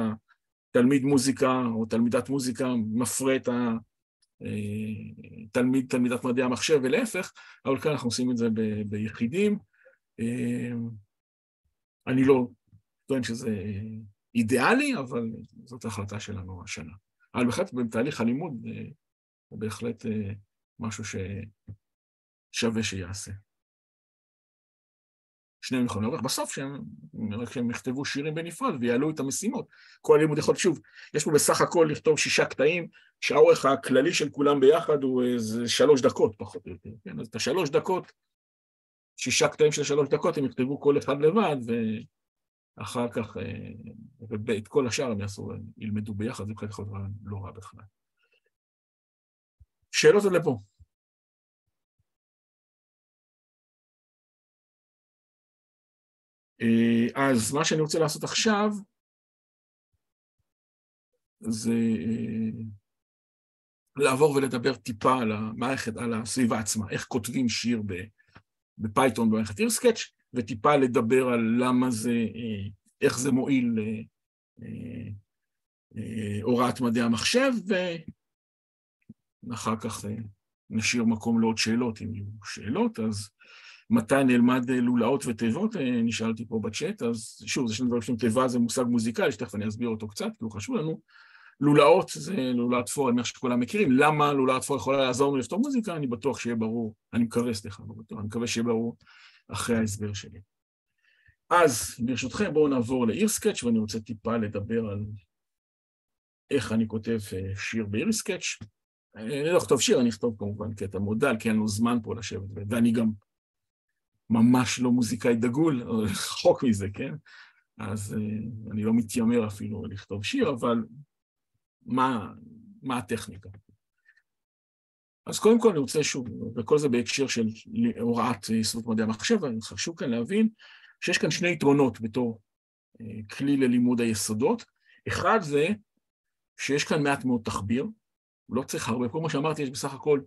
התלמיד מוזיקה או תלמידת מוזיקה מפרה את התלמיד, אה, תלמידת מדעי המחשב ולהפך, אבל כאן אנחנו עושים את זה ב, ביחידים. אה, אני לא טוען שזה אידיאלי, אבל זאת ההחלטה שלנו השנה. אבל בהחלט בתהליך הלימוד אה, זה בהחלט אה, משהו ששווה שיעשה. שניהם יכולים להרוויח. בסוף שהם, רק שהם יכתבו שירים בנפרד ויעלו את המשימות. כל הלימוד יכול, שוב, יש פה בסך הכל לכתוב שישה קטעים, שהאורך הכללי של כולם ביחד הוא איזה שלוש דקות פחות או יותר. כן? אז את השלוש דקות, שישה קטעים של שלוש דקות, הם יכתבו כל אחד לבד, אחר כך, ואת אה, כל השאר הם יעשו, ילמדו ביחד, זה יכול להיות לא רע בכלל. שאלות עד לפה. אה, אז מה שאני רוצה לעשות עכשיו, זה אה, לעבור ולדבר טיפה על המערכת, על הסביבה עצמה, איך כותבים שיר בפייתון במערכת EarSketch, וטיפה לדבר על למה זה, אה, איך זה מועיל להוראת אה, מדעי המחשב, ואחר כך אה, נשאיר מקום לעוד שאלות, אם יהיו שאלות, אז מתי נלמד לולאות ותיבות, נשאלתי פה בצ'אט, אז שוב, זה שני דברים שונים, תיבה זה מושג מוזיקלי, שתכף אני אסביר אותו קצת, כי הוא חשוב לנו. לולאות זה לולאת פור, אני מניח שכולם מכירים. למה לולאת פור יכולה לעזור לנו לכתוב מוזיקה? אני בטוח שיהיה ברור, אני מקווה, סליחה, לא בטוח, אני מקווה שיהיה ברור אחרי ההסבר שלי. אז ברשותכם בואו נעבור לעיר סקאץ' ואני רוצה טיפה לדבר על איך אני כותב אה, שיר בעיר סקאץ'. אני לא אכתוב שיר, אני אכתוב כמובן קטע מודל, כי אין לנו זמן פה לשבת, ואני גם ממש לא מוזיקאי דגול, רחוק מזה, כן? אז אה, אני לא מתיימר אפילו לכתוב שיר, אבל מה, מה הטכניקה? אז קודם כל אני רוצה שוב, וכל זה בהקשר של הוראת יסודות מדעי המחשב, אני חשוב כאן להבין שיש כאן שני יתרונות בתור אה, כלי ללימוד היסודות. אחד זה שיש כאן מעט מאוד תחביר, לא צריך הרבה, כמו שאמרתי, יש בסך הכל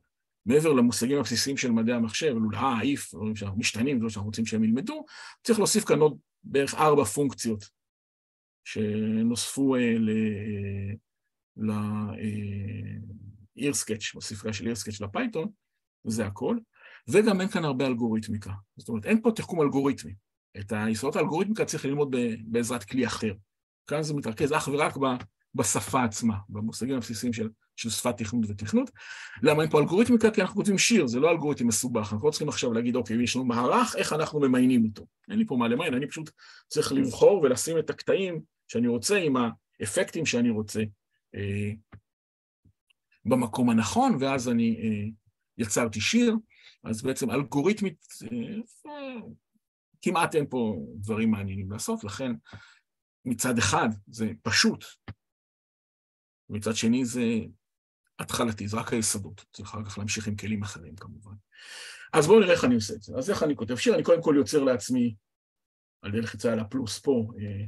מעבר למושגים הבסיסיים של מדעי המחשב, לולאה, if, דברים שאנחנו משתנים, דברים שאנחנו רוצים שהם ילמדו, צריך להוסיף כאן עוד בערך ארבע פונקציות שנוספו אה, ל EarSketch, בספרייה של Sketch לפייתון, וזה הכל. וגם אין כאן הרבה אלגוריתמיקה. זאת אומרת, אין פה תחכום אלגוריתמי. את היסודות האלגוריתמיקה צריך ללמוד בעזרת כלי אחר. כאן זה מתרכז אך ורק בשפה עצמה, במושגים הבסיסיים של, של שפת תכנות ותכנות. למה אין פה אלגוריתמיקה? כי אנחנו כותבים שיר, זה לא אלגוריתם מסובך. אנחנו לא צריכים עכשיו להגיד, אוקיי, יש לנו מערך, איך אנחנו ממיינים אותו. אין לי פה מה למיין, אני פשוט צריך לבחור ולשים את הקטעים שאני רוצה עם האפקטים שאני רוצה אה, במקום הנכון, ואז אני אה, יצרתי שיר. אז בעצם אלגוריתמית, אה, כמעט אין פה דברים מעניינים לעשות, לכן מצד אחד זה פשוט, מצד שני זה התחלתי, זה רק היסודות, צריך אחר כך להמשיך עם כלים אחרים כמובן. אז בואו נראה איך אני עושה את זה. אז איך אני כותב שיר? אני קודם כל יוצר לעצמי, על ידי לחיצה על הפלוס פה, אה,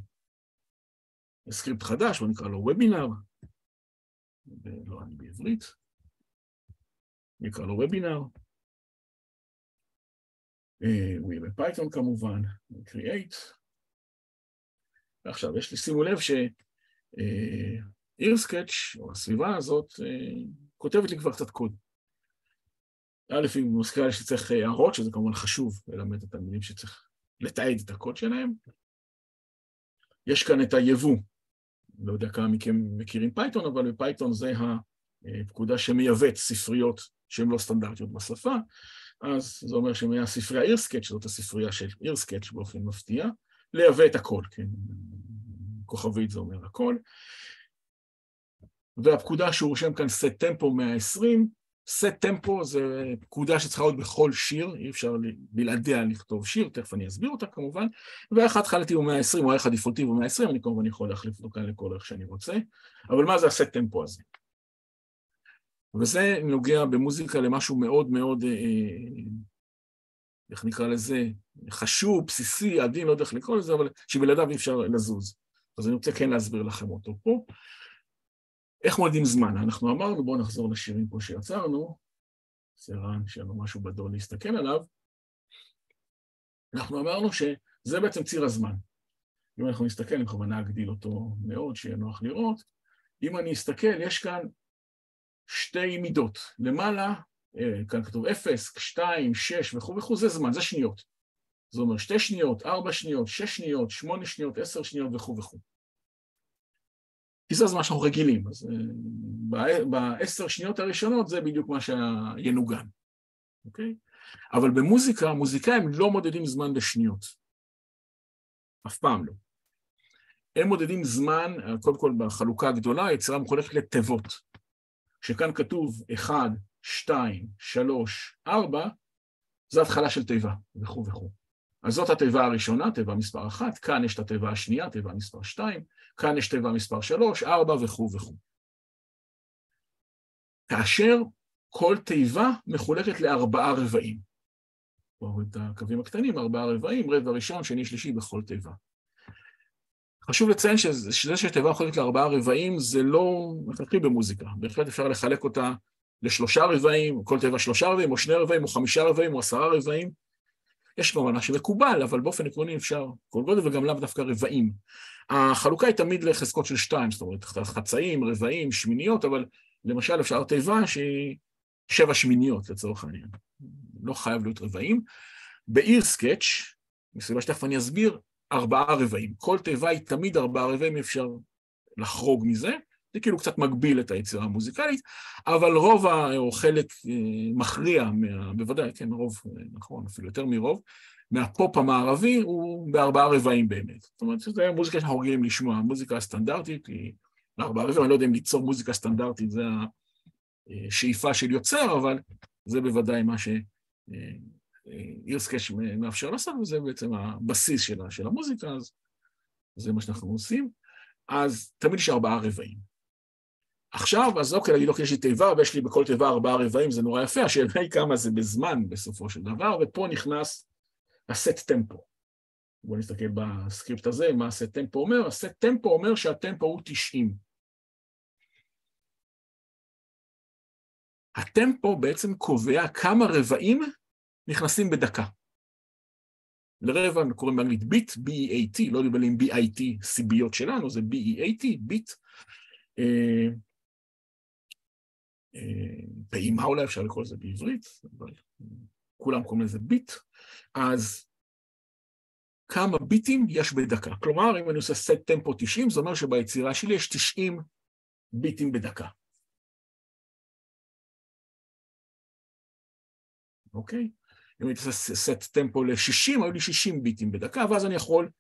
סקריפט חדש, בואו נקרא לו וובינר, לא, אני בעברית, נקרא לו וובינר, אה, הוא יהיה בפייתון כמובן, create. ועכשיו, יש לי, שימו לב ש... אה, EarSketch, או הסביבה הזאת, אה, כותבת לי כבר קצת קוד. א', היא מזכירה לי שצריך הערות, שזה כמובן חשוב ללמד את התלמידים שצריך לתעד את הקוד שלהם. יש כאן את היבוא, לא יודע כמה מכם מכירים פייתון, אבל בפייתון זה הפקודה שמייבאת ספריות שהן לא סטנדרטיות בשפה, אז זה אומר שמהספרייה EarSketch, זאת הספרייה של EarSketch באופן מפתיע, לייבא את הכל, כן, כוכבית זה אומר הכל. והפקודה שהוא רושם כאן סט טמפו 120, סט טמפו זה פקודה שצריכה להיות בכל שיר, אי אפשר בלעדיה לכתוב שיר, תכף אני אסביר אותה כמובן, והאחד התחלתי הוא 120, או הערך הדפולטי הוא 120, אני כמובן יכול להחליף אותו כאן לכל ערך שאני רוצה, אבל מה זה הסט טמפו הזה? וזה נוגע במוזיקה למשהו מאוד מאוד, אה, איך נקרא לזה, חשוב, בסיסי, עדין, לא יודע איך לקרוא לזה, אבל שבלעדיו אי אפשר לזוז. אז אני רוצה כן להסביר לכם אותו פה. איך מודדים זמן? אנחנו אמרנו, בואו נחזור לשירים פה שיצרנו, זה רן שיהיה לו משהו בדור להסתכל עליו. אנחנו אמרנו שזה בעצם ציר הזמן. אם אנחנו נסתכל, אני בכוונה אגדיל אותו מאוד, שיהיה נוח לראות. אם אני אסתכל, יש כאן שתי מידות. למעלה, אה, כאן כתוב 0, 2, 6 וכו' וכו', זה זמן, זה שניות. זה אומר שתי שניות, ארבע שניות, שש שניות, שמונה שניות, עשר שניות וכו' וכו'. כי זה הזמן שאנחנו רגילים, אז אה, בעשר שניות הראשונות זה בדיוק מה שינוגן, אוקיי? אבל במוזיקה, מוזיקאים לא מודדים זמן בשניות. אף פעם לא. הם מודדים זמן, קודם כל בחלוקה הגדולה, היצירה מחולקת לתיבות. שכאן כתוב 1, 2, 3, 4, זו התחלה של תיבה, וכו' וכו'. אז זאת התיבה הראשונה, תיבה מספר 1, כאן יש את התיבה השנייה, תיבה מספר 2, כאן יש תיבה מספר 3, 4 וכו' וכו'. כאשר כל תיבה מחולקת לארבעה רבעים. פה את הקווים הקטנים, ארבעה רבעים, רבע ראשון, שני, שלישי בכל תיבה. חשוב לציין שזה שתיבה מחולקת לארבעה רבעים זה לא הכרחי במוזיקה, בהחלט אפשר לחלק אותה לשלושה רבעים, כל תיבה שלושה רבעים, או שני רבעים, או חמישה רבעים, או עשרה רבעים. יש כמובן שמקובל, אבל באופן עקרוני אפשר כל גודל וגם לאו דווקא רבעים. החלוקה היא תמיד לחזקות של שתיים, זאת אומרת חצאים, רבעים, שמיניות, אבל למשל אפשר תיבה שהיא שבע שמיניות לצורך העניין, לא חייב להיות רבעים. בעיר סקאץ', מסיבה שתכף אני אסביר, ארבעה רבעים. כל תיבה היא תמיד ארבעה רבעים, אפשר לחרוג מזה. זה כאילו קצת מגביל את היצירה המוזיקלית, אבל רוב, או חלק אה, מכריע, מה, בוודאי, כן, רוב, אה, נכון, אפילו יותר מרוב, מהפופ המערבי הוא בארבעה רבעים באמת. זאת אומרת, זו מוזיקה שאנחנו רגילים לשמוע, המוזיקה הסטנדרטית היא בארבעה רבעים, אני לא יודע אם ליצור מוזיקה סטנדרטית זה השאיפה של יוצר, אבל זה בוודאי מה ש... אה, אירסקש מאפשר לעשות, וזה בעצם הבסיס של, של המוזיקה, אז זה מה שאנחנו עושים. אז תמיד יש ארבעה רבעים. עכשיו, אז אוקיי, להגיד, אוקיי, יש לי תיבה, ויש לי בכל תיבה ארבעה רבעים, זה נורא יפה, השאלה היא כמה זה בזמן בסופו של דבר, ופה נכנס הסט טמפו. בואו נסתכל בסקריפט הזה, מה הסט טמפו אומר. הסט טמפו אומר שהטמפו הוא 90. הטמפו בעצם קובע כמה רבעים נכנסים בדקה. לרבע קוראים באנגלית ביט, B-E-A-T, לא לבלים B-I-T, סיביות שלנו, זה B-E-A-T, ביט. פעימה אולי אפשר לקרוא לזה בעברית, אבל כולם קוראים לזה ביט. אז כמה ביטים יש בדקה. כלומר, אם אני עושה סט טמפו 90, זה אומר שביצירה שלי יש 90 ביטים בדקה. אוקיי? אם הייתי עושה סט טמפו ל-60, היו לי 60 ביטים בדקה, ואז אני יכול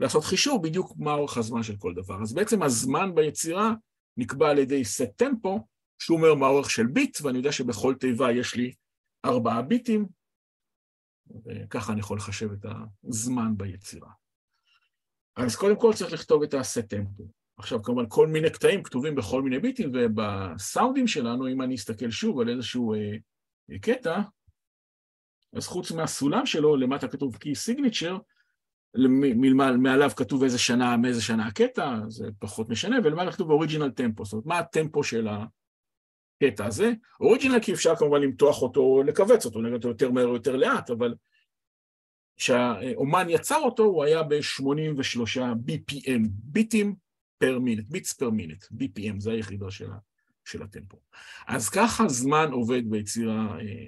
לעשות חישוב בדיוק מה אורך הזמן של כל דבר. אז בעצם הזמן ביצירה נקבע על ידי סט טמפו, שהוא אומר מה האורך של ביט, ואני יודע שבכל תיבה יש לי ארבעה ביטים, וככה אני יכול לחשב את הזמן ביצירה. אז קודם כל צריך לכתוב את הסט טמפו. עכשיו כמובן כל מיני קטעים כתובים בכל מיני ביטים, ובסאונדים שלנו, אם אני אסתכל שוב על איזשהו אה, קטע, אז חוץ מהסולם שלו, למטה כתוב Key Signature, מעליו כתוב איזה שנה, מאיזה שנה הקטע, זה פחות משנה, ולמעלה כתוב אוריג'ינל טמפו, זאת אומרת, מה הטמפו של הקטע הזה? אוריג'ינל כי אפשר כמובן למתוח אותו, לכווץ אותו, נראה אותו יותר מהר או יותר לאט, אבל כשהאומן יצר אותו, הוא היה ב-83 BPM, ביטים פר מינט, ביטס פר מינט, BPM, זה היחידה של, של הטמפו. אז ככה זמן עובד ביצירה אה,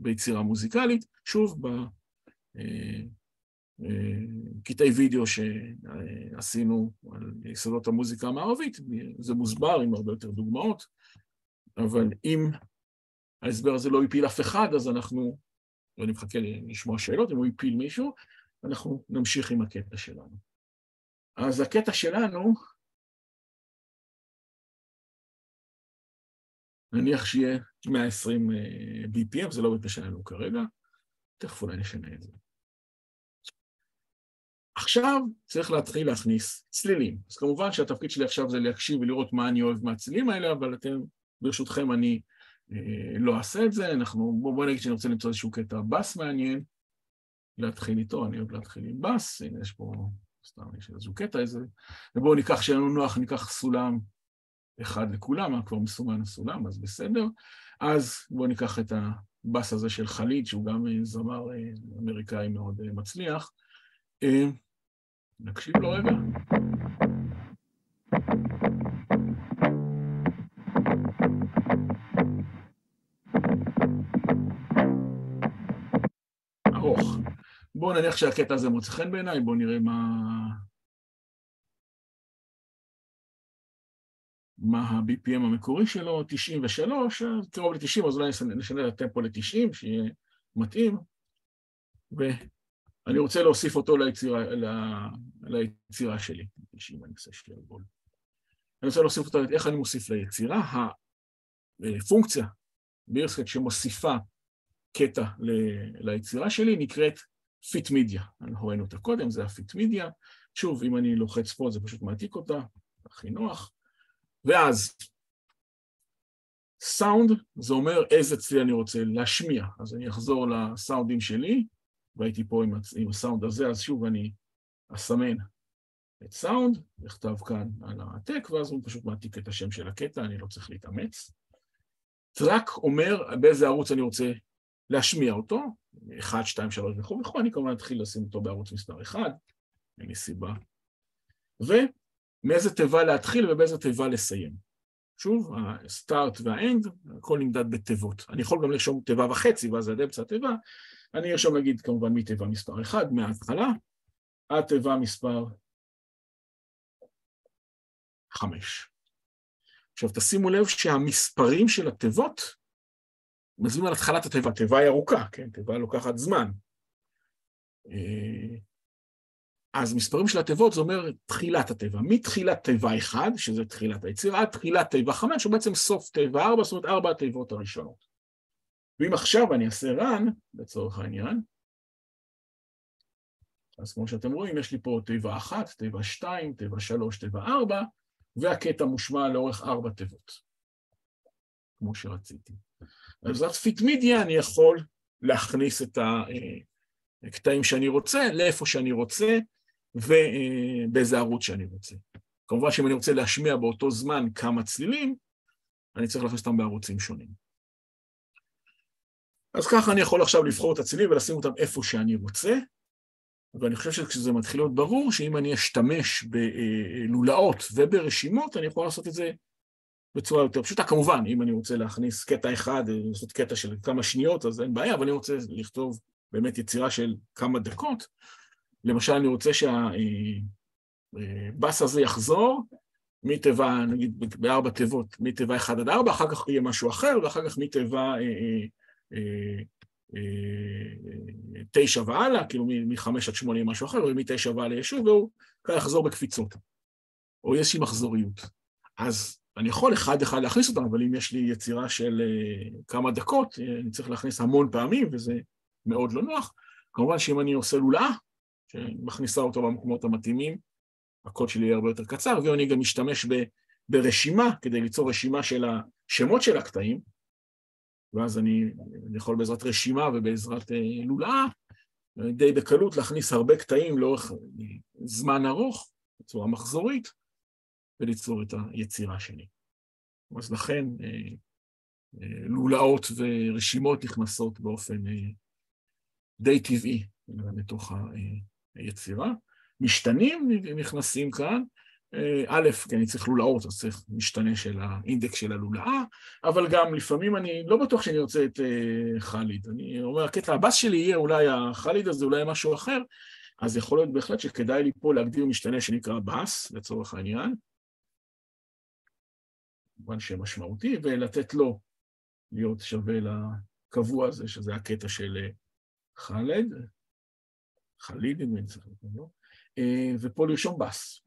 ביצירה מוזיקלית, שוב, בקטעי וידאו שעשינו על יסודות המוזיקה המערבית, זה מוסבר עם הרבה יותר דוגמאות, אבל אם ההסבר הזה לא הפיל אף אחד, אז אנחנו, ואני מחכה לשמוע שאלות, אם הוא הפיל מישהו, אנחנו נמשיך עם הקטע שלנו. אז הקטע שלנו, נניח שיהיה 120 אה, BPM, זה לא משנה לנו כרגע, תכף אולי נשנה את זה. עכשיו צריך להתחיל להכניס צלילים. אז כמובן שהתפקיד שלי עכשיו זה להקשיב ולראות מה אני אוהב מהצלילים האלה, אבל אתם, ברשותכם, אני אה, לא אעשה את זה. אנחנו, בואו בוא נגיד שאני רוצה למצוא איזשהו קטע בס מעניין, להתחיל איתו, אני אוהב להתחיל עם בס, הנה יש פה, סתם יש איזשהו קטע איזה, ובואו ניקח שיהיה לנו נוח, ניקח סולם אחד לכולם, כבר מסומן הסולם, אז בסדר. אז בואו ניקח את הבאס הזה של חליד, שהוא גם זמר אה, אמריקאי מאוד אה, מצליח. אה, נקשיב לו רגע. ארוך. בואו נניח שהקטע הזה מוצא חן בעיניי, בואו נראה מה, מה ה-BPM המקורי שלו, 93, קרוב ל-90, אז אולי נשנה את הטמפו ל-90, שיהיה מתאים. ואני רוצה להוסיף אותו ליצירה, ליצירה שלי. 90, אני עושה שלי ערבול. אני רוצה להוסיף אותו, איך אני מוסיף ליצירה? הפונקציה ב EarSketch שמוסיפה קטע ליצירה שלי נקראת fitMedia. אנחנו ראינו אותה קודם, זה ה fitMedia. שוב, אם אני לוחץ פה זה פשוט מעתיק אותה, הכי נוח. ואז סאונד זה אומר איזה צליל אני רוצה להשמיע. אז אני אחזור לסאונדים שלי, והייתי פה עם, עם הסאונד הזה, אז שוב אני אסמן את סאונד, אלחץ כאן על העתק, ואז הוא פשוט מעתיק את השם של הקטע, אני לא צריך להתאמץ. טראק אומר באיזה ערוץ אני רוצה להשמיע אותו, 1, 2, 3 וכו' וכו', אני כמובן אתחיל לשים אותו בערוץ מספר 1, אין לי סיבה. ו... מאיזה תיבה להתחיל ובאיזה תיבה לסיים. שוב, הסטארט והאנד, הכל נמדד בתיבות. אני יכול גם לרשום תיבה וחצי, ואז זה עד אמצע התיבה. אני ארשום נגיד כמובן מתיבה מספר 1, מההתחלה, עד תיבה מספר 5. עכשיו תשימו לב שהמספרים של התיבות מזמינים על התחלת התיבה, תיבה היא ארוכה, כן? תיבה לוקחת זמן. אה, אז מספרים של התיבות זה אומר תחילת התיבה. מתחילת תיבה 1, שזה תחילת היצירה, עד תחילת תיבה 5, שהוא בעצם סוף תיבה 4, זאת אומרת ארבע התיבות הראשונות. ואם עכשיו אני אעשה run, לצורך העניין, אז כמו שאתם רואים, יש לי פה תיבה 1, תיבה 2, תיבה 3, תיבה 4, והקטע מושמע לאורך ארבע תיבות, כמו שרציתי. בעזרת פיט מידיה אני יכול להכניס את הקטעים שאני רוצה, לאיפה שאני רוצה, ובאיזה ערוץ שאני רוצה. כמובן שאם אני רוצה להשמיע באותו זמן כמה צלילים, אני צריך להכניס אותם בערוצים שונים. אז ככה אני יכול עכשיו לבחור את הצלילים ולשים אותם איפה שאני רוצה, ואני חושב שכשזה מתחיל להיות ברור שאם אני אשתמש בלולאות וברשימות, אני יכול לעשות את זה בצורה יותר פשוטה. כמובן, אם אני רוצה להכניס קטע אחד, לעשות קטע של כמה שניות, אז אין בעיה, אבל אני רוצה לכתוב באמת יצירה של כמה דקות. למשל, אני רוצה שהבאס הזה יחזור מתיבה, נגיד בארבע תיבות, מתיבה 1 עד 4, אחר כך יהיה משהו אחר, ואחר כך מתיבה תשע והלאה, כאילו מחמש עד שמונה משהו אחר, ומתשע והלאה ישוב, והוא יחזור בקפיצות, או איזושהי מחזוריות. אז אני יכול אחד אחד להכניס אותם, אבל אם יש לי יצירה של כמה דקות, אני צריך להכניס המון פעמים, וזה מאוד לא נוח. כמובן שאם אני עושה לולאה, שמכניסה אותו במקומות המתאימים, הקוד שלי יהיה הרבה יותר קצר, ואני גם משתמש ב, ברשימה כדי ליצור רשימה של השמות של הקטעים, ואז אני, אני יכול בעזרת רשימה ובעזרת אה, לולאה די בקלות להכניס הרבה קטעים לאורך זמן ארוך, בצורה מחזורית, וליצור את היצירה שלי. אז לכן אה, אה, לולאות ורשימות נכנסות באופן די טבעי לתוך היצירה. משתנים נכנסים כאן, א', כי אני צריך לולאות, אז צריך משתנה של האינדקס של הלולאה, אבל גם לפעמים אני לא בטוח שאני רוצה את חליד. אני אומר, הקטע הבאס שלי יהיה אולי החליד הזה, אולי משהו אחר, אז יכול להיות בהחלט שכדאי לי פה להגדיר משתנה שנקרא באס, לצורך העניין, כמובן שם משמעותי, ולתת לו להיות שווה לקבוע הזה, שזה הקטע של חלד, חליד, אם אני צריך לקרוא לו, ופה לרשום באס.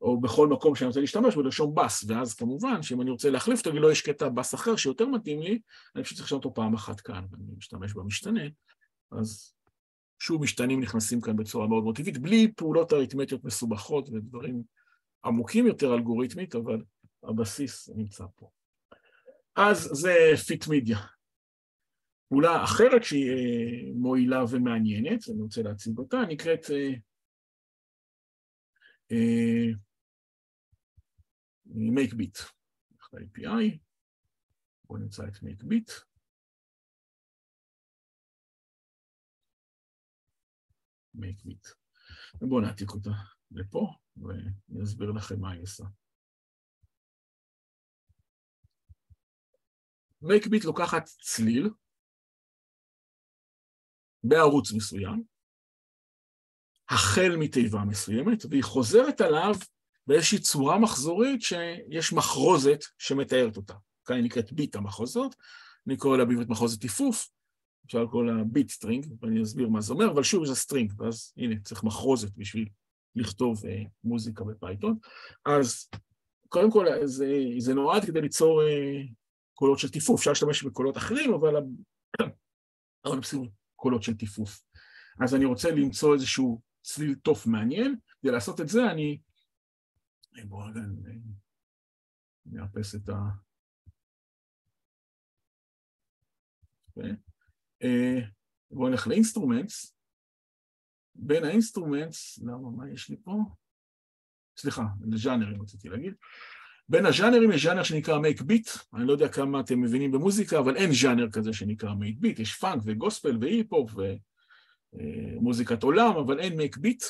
או בכל מקום שאני רוצה להשתמש בו, לרשום בס, ואז כמובן שאם אני רוצה להחליף אותו ולא יש קטע בס אחר שיותר מתאים לי, אני פשוט צריך לשנות אותו פעם אחת כאן, ואני משתמש במשתנה, אז שוב משתנים נכנסים כאן בצורה מאוד מאוד טבעית, בלי פעולות אריתמטיות מסובכות ודברים עמוקים יותר אלגוריתמית, אבל הבסיס נמצא פה. אז זה fitMedia. פעולה אחרת שהיא אה, מועילה ומעניינת, אני רוצה להציג אותה, נקראת אה, אה, MakeBit, ה-API, בואו נמצא את MakeBit. MakeBit. ובואו נעתיק אותה לפה, ואני אסביר לכם מה היא עושה. MakeBit לוקחת צליל בערוץ מסוים, החל מתיבה מסוימת, והיא חוזרת עליו באיזושהי צורה מחזורית שיש מחרוזת שמתארת אותה. כאן היא נקראת beat המחרוזת, אני קורא לה בעברית מחרוזת טיפוף, אפשר לקרוא לה beat string, ואני אסביר מה זה אומר, אבל שוב זה string, ואז הנה, צריך מחרוזת בשביל לכתוב אה, מוזיקה בפייתון. אז קודם כל, זה, זה נועד כדי ליצור אה, קולות של טיפוף, אפשר להשתמש בקולות אחרים, אבל אבל בסדר, קולות של טיפוף. אז אני רוצה למצוא איזשהו צליל תוף מעניין, כדי לעשות את זה אני בואו רגע נאפס את ה... אה, בואו נלך ל instruments. בין ה instruments, למה, מה יש לי פה? סליחה, לז'אנרים רציתי להגיד. בין הז'אנרים יש ז'אנר שנקרא make beat, אני לא יודע כמה אתם מבינים במוזיקה, אבל אין ז'אנר כזה שנקרא make beat, יש פאנק וגוספל והיפ-הופ ומוזיקת עולם, אבל אין make beat.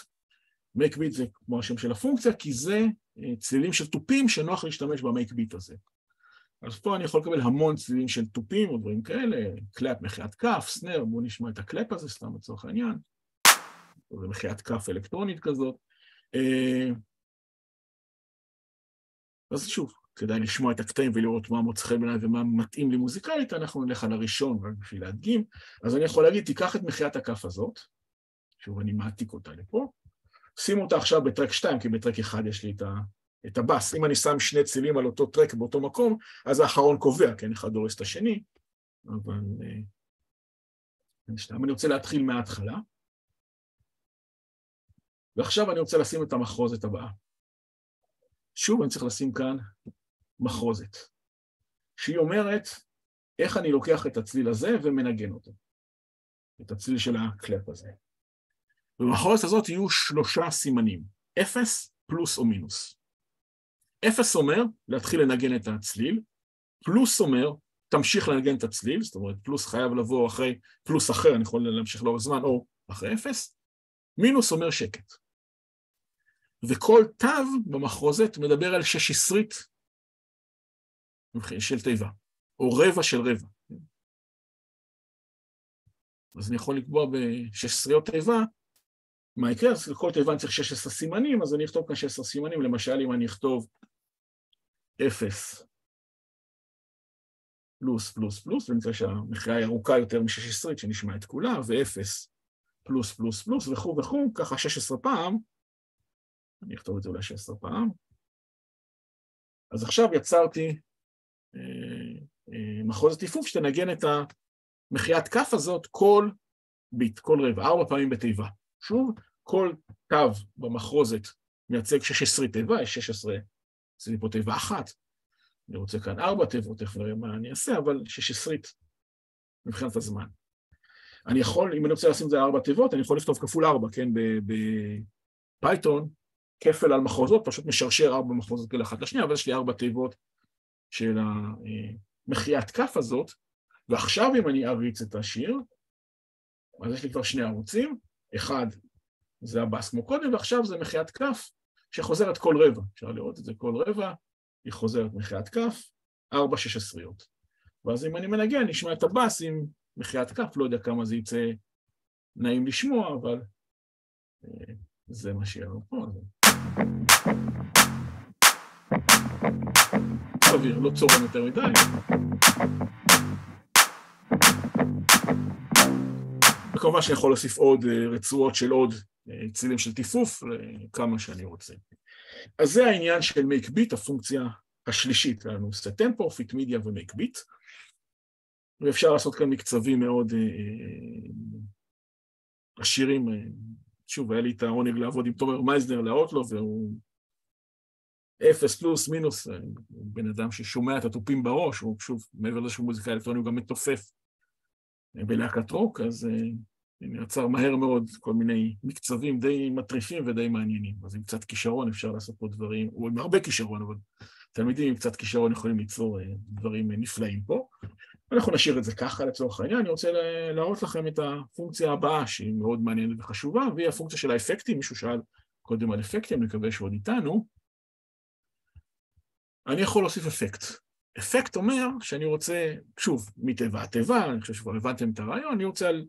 make beat זה כמו השם של הפונקציה, כי זה צלילים של תופים שנוח להשתמש ב make beat הזה. אז פה אני יכול לקבל המון צלילים של תופים או דברים כאלה, clap מחיאת כף, snare, בואו נשמע את ה clap הזה סתם לצורך העניין. זה מחיית כף אלקטרונית כזאת. אז שוב, כדאי לשמוע את הקטעים ולראות מה מוצא חן בעיניי ומה מתאים לי מוזיקלית, אנחנו נלך על הראשון רק בשביל להדגים. אז אני יכול להגיד, תיקח את מחיית הכף הזאת, שוב אני מעתיק אותה לפה, שימו אותה עכשיו בטרק 2, כי בטרק 1 יש לי את, ה, את הבאס. אם אני שם שני צילים על אותו טרק באותו מקום, אז האחרון קובע, כן, אחד דורס את השני, אבל... אה, אני רוצה להתחיל מההתחלה. ועכשיו אני רוצה לשים את המחרוזת הבאה. שוב אני צריך לשים כאן מחרוזת, שהיא אומרת איך אני לוקח את הצליל הזה ומנגן אותו, את הצליל של הקלפ הזה. ובמחרוזת הזאת יהיו שלושה סימנים, אפס, פלוס או מינוס. אפס אומר להתחיל לנגן את הצליל, פלוס אומר תמשיך לנגן את הצליל, זאת אומרת, פלוס חייב לבוא אחרי פלוס אחר, אני יכול להמשיך לאורך זמן, או אחרי אפס, מינוס אומר שקט. וכל תו במחרוזת מדבר על שש עשרית של תיבה, או רבע של רבע. אז אני יכול לקבוע בשש עשריות תיבה, מה יקרה? אז לכל תיבה אני צריך 16 סימנים, אז אני אכתוב כאן 16 סימנים, למשל אם אני אכתוב 0 פלוס פלוס פלוס, ונמצא שהמחירה היא ארוכה יותר מ-16, שנשמע את כולה, ו-0 פלוס פלוס פלוס וכו' וכו', ככה 16 פעם, אני אכתוב את זה אולי 16 פעם. אז עכשיו יצרתי אה, אה, מחוז טיפוף שתנגן את המחיית כף הזאת כל ביט, כל רבע, ארבע פעמים בתיבה. שוב, כל תו במחרוזת מייצג 16 תיבה, יש 16, עשיתי פה תיבה אחת. אני רוצה כאן ארבע תיבות, תכף נראה מה אני אעשה, אבל 16 מבחינת הזמן. אני יכול, אם אני רוצה לשים את זה ארבע תיבות, אני יכול לכתוב כפול ארבע, כן, בפייתון, כפל על מחוזות, פשוט משרשר ארבע מחוזות כאלה אחת לשנייה, אבל יש לי ארבע תיבות של המחיית כף הזאת, ועכשיו אם אני אריץ את השיר, אז יש לי כבר שני ערוצים, אחד זה הבאס כמו קודם, ועכשיו זה מחיית כף שחוזרת כל רבע. אפשר לראות את זה כל רבע, היא חוזרת מחיית כף, ארבע שש עשריות. ואז אם אני מנגן, נשמע את הבאס עם מחיית כף, לא יודע כמה זה יצא נעים לשמוע, אבל אה, זה מה שיהיה לנו פה. סביר, לא צורם יותר מדי. וכמובן שאני יכול להוסיף עוד אה, רצועות של עוד אה, צילים של טיפוף, כמה שאני רוצה. אז זה העניין של make bit, הפונקציה השלישית, לנו set tempo, fit media ו-make. ואפשר לעשות כאן מקצבים מאוד אה, עשירים. שוב, היה לי את העונג לעבוד עם תומר מייזנר לאוטלו, והוא אפס פלוס מינוס, בן אדם ששומע את התופים בראש, הוא שוב, מעבר לזה מוזיקה אלקטרוני, הוא גם מתופף בלהקת רוק, אז uh, יצר מהר מאוד כל מיני מקצבים די מטריפים ודי מעניינים. אז עם קצת כישרון אפשר לעשות פה דברים, או עם הרבה כישרון, אבל תלמידים עם קצת כישרון יכולים ליצור דברים נפלאים פה. אנחנו נשאיר את זה ככה לצורך העניין. אני רוצה להראות לכם את הפונקציה הבאה, שהיא מאוד מעניינת וחשובה, והיא הפונקציה של האפקטים. מישהו שאל קודם על אפקטים, נקווה שהוא עוד איתנו. אני יכול להוסיף אפקט. אפקט אומר שאני רוצה, שוב, מתיבה תיבה, אני חושב שכבר הבנתם את הרעיון, אני רוצה, על,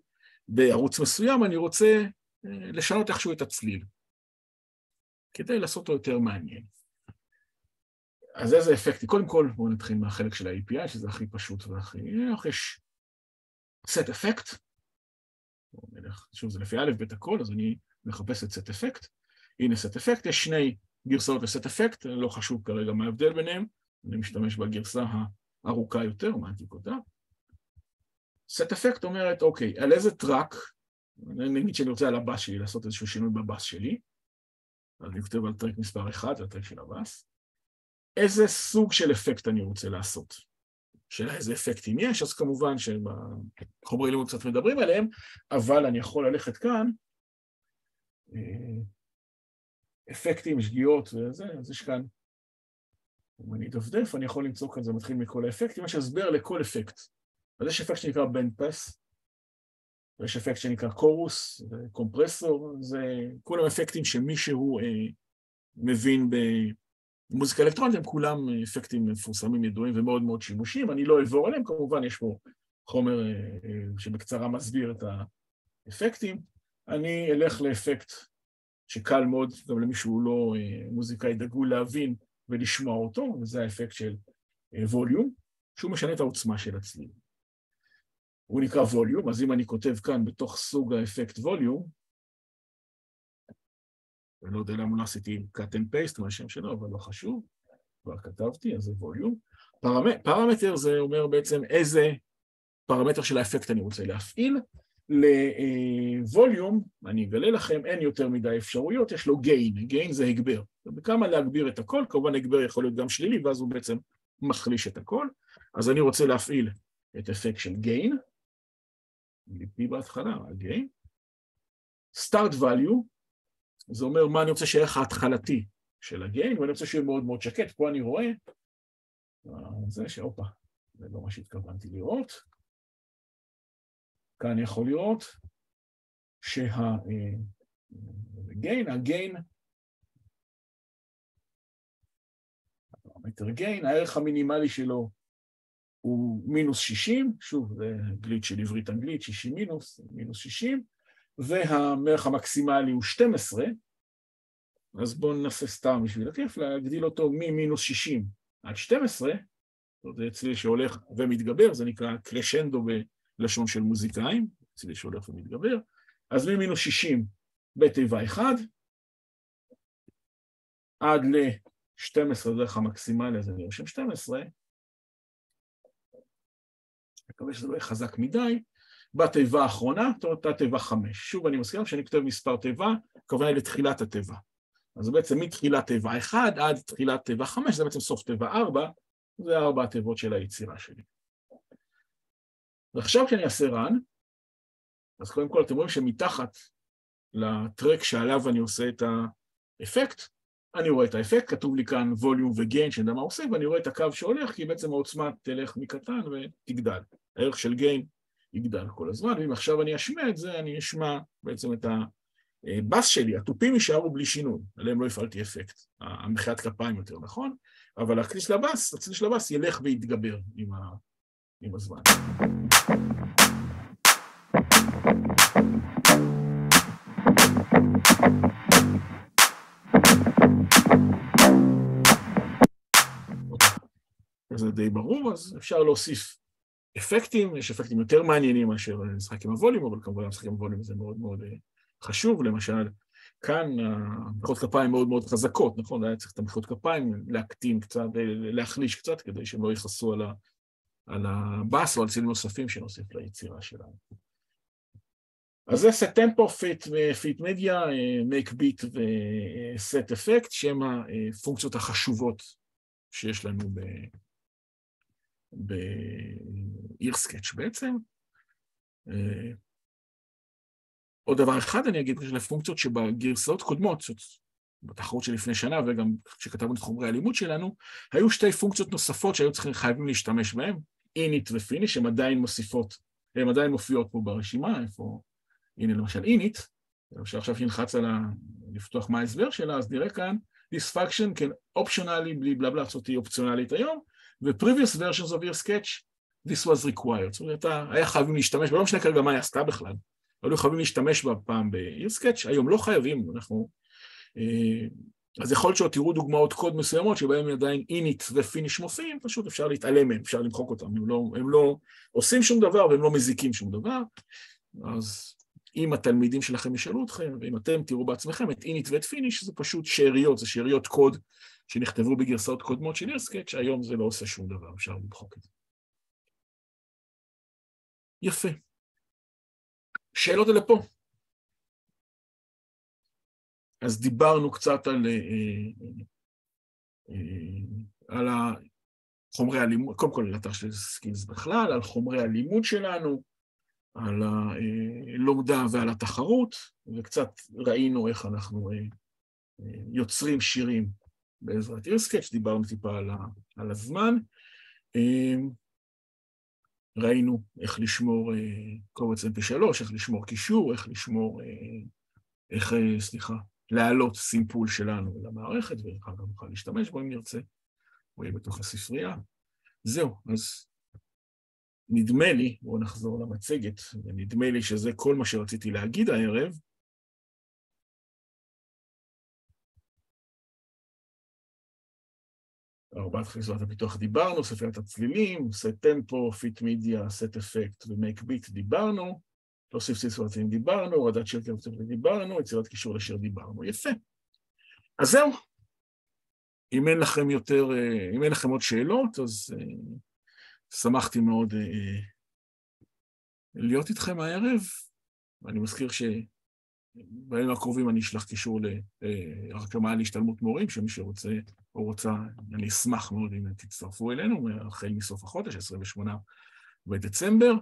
בערוץ מסוים, אני רוצה אה, לשנות איכשהו את הצליל, כדי לעשות אותו יותר מעניין. אז איזה אפקטי? קודם כל, בואו נתחיל מהחלק של ה-API, שזה הכי פשוט והכי... יש set effect, שוב, זה לפי א', ב' הכל, אז אני מחפש את set effect. הנה set effect, יש שני גרסאות ל-set effect, לא חשוב כרגע מה ההבדל ביניהם, אני משתמש בגרסה הארוכה יותר, מעתיק אותה. set effect אומרת, אוקיי, על איזה טראק, נגיד שאני רוצה על הבאס שלי לעשות איזשהו שינוי בבאס שלי, אז אני כותב על טרק מספר 1, זה הטרק של הבאס, איזה סוג של אפקט אני רוצה לעשות. שאלה איזה אפקטים יש, אז כמובן שבחומרי לימוד קצת מדברים עליהם, אבל אני יכול ללכת כאן, אה, אפקטים, שגיאות וזה, אז יש כאן אם אני אדפדף, אני יכול למצוא כאן, זה מתחיל מכל האפקטים, יש הסבר לכל אפקט. אז יש אפקט שנקרא בנד פס, ויש אפקט שנקרא קורוס, קומפרסור, זה כולם אפקטים שמישהו אה, מבין במוזיקה אלקטרונית, הם כולם אפקטים מפורסמים, ידועים ומאוד מאוד שימושיים, אני לא אעבור עליהם, כמובן יש פה חומר אה, אה, שבקצרה מסביר את האפקטים. אני אלך לאפקט שקל מאוד, גם למי שהוא לא אה, מוזיקאי דגול להבין, ולשמוע אותו, וזה האפקט של ווליום, אה, שהוא משנה את העוצמה של הצליל. הוא נקרא ווליום, אז אם אני כותב כאן בתוך סוג האפקט ווליום, אני לא יודע למה לא עשיתי cut and paste מהשם שלו, אבל לא חשוב, כבר כתבתי, אז זה ווליום. פרמט, פרמטר זה אומר בעצם איזה פרמטר של האפקט אני רוצה להפעיל, לווליום, אני אגלה לכם, אין יותר מדי אפשרויות, יש לו גיין, גיין זה הגבר. בכמה להגביר את הכל, כמובן הגבר יכול להיות גם שלילי, ואז הוא בעצם מחליש את הכל. אז אני רוצה להפעיל את אפקט של גיין, ליפי בהתחלה, הגיין. start value, זה אומר מה אני רוצה שיהיה ההתחלתי של הגיין, ואני רוצה שיהיה מאוד מאוד שקט. פה אני רואה, זה שהופה, זה לא מה שהתכוונתי לראות. כאן יכול לראות שהגיין, הגיין, הפרמטר גיין, הערך המינימלי שלו הוא מינוס 60, שוב, זה גליץ' של עברית אנגלית, 60 מינוס, מינוס 60, והערך המקסימלי הוא 12, אז בואו ננסה סתם בשביל הכיף להגדיל אותו ממינוס 60 עד 12, זה אצלי שהולך ומתגבר, זה נקרא קרשנדו בלשון של מוזיקאים, אצלי שהולך ומתגבר, אז ממינוס 60 בתיבה 1, עד ל-12 דרך המקסימלי, אז אני רושם 12, מקווה שזה לא יהיה חזק מדי, בתיבה האחרונה, אותה תיבה 5. שוב, אני מזכיר שאני כותב מספר תיבה, הכוונה היא לתחילת התיבה. אז בעצם מתחילת תיבה 1 עד תחילת תיבה 5, זה בעצם סוף תיבה 4, זה ארבע התיבות של היצירה שלי. ועכשיו כשאני אעשה run, אז קודם כל אתם רואים שמתחת לטרק שעליו אני עושה את האפקט, אני רואה את האפקט, כתוב לי כאן ווליום וגיין, שאני יודע מה עושה, ואני רואה את הקו שהולך, כי בעצם העוצמה תלך מקטן ותגדל. הערך של גיין יגדל כל הזמן, ואם עכשיו אני אשמע את זה, אני אשמע בעצם את הבאס שלי, התופים יישארו בלי שינוי, עליהם לא הפעלתי אפקט, המחיית כפיים יותר נכון, אבל הכלי של הבאס, הצליל של הבאס ילך ויתגבר עם, ה... עם הזמן. זה די ברור, אז אפשר להוסיף אפקטים, יש אפקטים יותר מעניינים מאשר לשחק עם הווליום, אבל כמובן לשחק עם הווליום זה מאוד מאוד אה, חשוב, למשל, כאן המחיאות כפיים מאוד מאוד חזקות, נכון? היה צריך את המחיאות כפיים להקטין קצת, אה, להחליש קצת, כדי שהם לא יכעסו על, על הבאס או על צלילים נוספים שנוסיף ליצירה שלנו. אז זה setTempo, fit fitMedia, makeBeat ו setEffect, שהם הפונקציות החשובות שיש לנו ב... ב EarSketch בעצם. אה, עוד דבר אחד אני אגיד, של הפונקציות שבגרסאות קודמות, בתחרות שלפני שנה וגם כשכתבנו את חומרי הלימוד שלנו, היו שתי פונקציות נוספות שהיו צריכים, חייבים להשתמש בהן, init ו finish, הן עדיין מוסיפות, הן עדיין מופיעות פה ברשימה, איפה, הנה למשל init, אפשר עכשיו שנלחץ על ה... לפתוח מה ההסבר שלה, אז נראה כאן, this function can optionally, בלי בלה בלה, זאת אופציונלית היום, in previous versions of EarSketch, this was required. זאת אומרת, היה חייבים להשתמש, ולא משנה כרגע מה היא עשתה בכלל, היו חייבים להשתמש בה פעם ב EarSketch, היום לא חייבים, אנחנו... אה, אז יכול להיות שעוד תראו דוגמאות קוד מסוימות שבהן עדיין init ו finish מופיעים, פשוט אפשר להתעלם מהם, אפשר למחוק אותם, הם לא, הם לא עושים שום דבר והם לא מזיקים שום דבר, אז אם התלמידים שלכם ישאלו אתכם, ואם אתם תראו בעצמכם את init ואת finish, זה פשוט שאריות, זה שאריות קוד שנכתבו בגרסאות קודמות של EarSketch, היום זה לא עושה שום דבר, אפשר למחוק את זה. יפה. שאלות אלה פה. אז דיברנו קצת על, אה, אה, על חומרי הלימוד, קודם כל על אתר של Skillz בכלל, על חומרי הלימוד שלנו, על הלומדה ועל התחרות, וקצת ראינו איך אנחנו אה, יוצרים שירים בעזרת אירסקץ', דיברנו טיפה על, על הזמן. ראינו איך לשמור אה, קובץ mp3, איך לשמור קישור, איך לשמור, אה, איך, אה, סליחה, להעלות סימפול שלנו למערכת, ואחר כך נוכל להשתמש בו אם נרצה, הוא יהיה בתוך הספרייה. זהו, אז נדמה לי, בואו נחזור למצגת, ונדמה לי שזה כל מה שרציתי להגיד הערב. ארבעת חזרת הפיתוח דיברנו, ספריית הצלילים, סט טמפו, פיט מידיה, סט אפקט ומייק ביט דיברנו, להוסיף סיסואצים דיברנו, הורדת שיר קרפטים דיברנו, יצירת קישור לשיר דיברנו. יפה. אז זהו. אם אין לכם יותר, אם אין לכם עוד שאלות, אז uh, שמחתי מאוד uh, להיות איתכם הערב, ואני מזכיר ש... בימים הקרובים אני אשלח קישור להרקמה להשתלמות מורים, שמי שרוצה או רוצה, אני אשמח מאוד אם תצטרפו אלינו, החל מסוף החודש, 28 בדצמבר,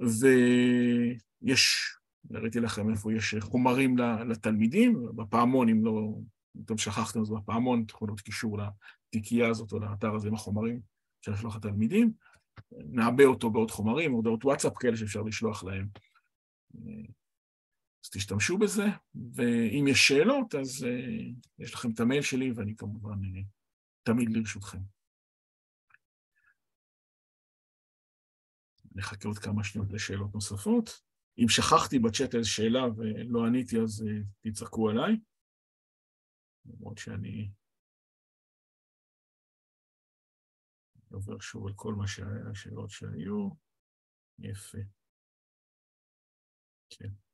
ויש, הראיתי לכם איפה יש חומרים לתלמידים, בפעמון, אם לא, אם אתם שכחתם, אז בפעמון תוכלו להיות קישור לתיקייה הזאת או לאתר הזה עם החומרים של לשלוח לתלמידים. נעבה אותו בעוד חומרים, הודעות וואטסאפ כאלה שאפשר לשלוח להם. אז תשתמשו בזה, ואם יש שאלות, אז uh, יש לכם את המייל שלי, ואני כמובן uh, תמיד לרשותכם. נחכה עוד כמה שניות לשאלות נוספות. אם שכחתי בצ'אט איזו שאלה ולא עניתי, אז uh, תצעקו עליי. למרות שאני עובר שוב על כל מה שהיה, השאלות שהיו. יפה. כן.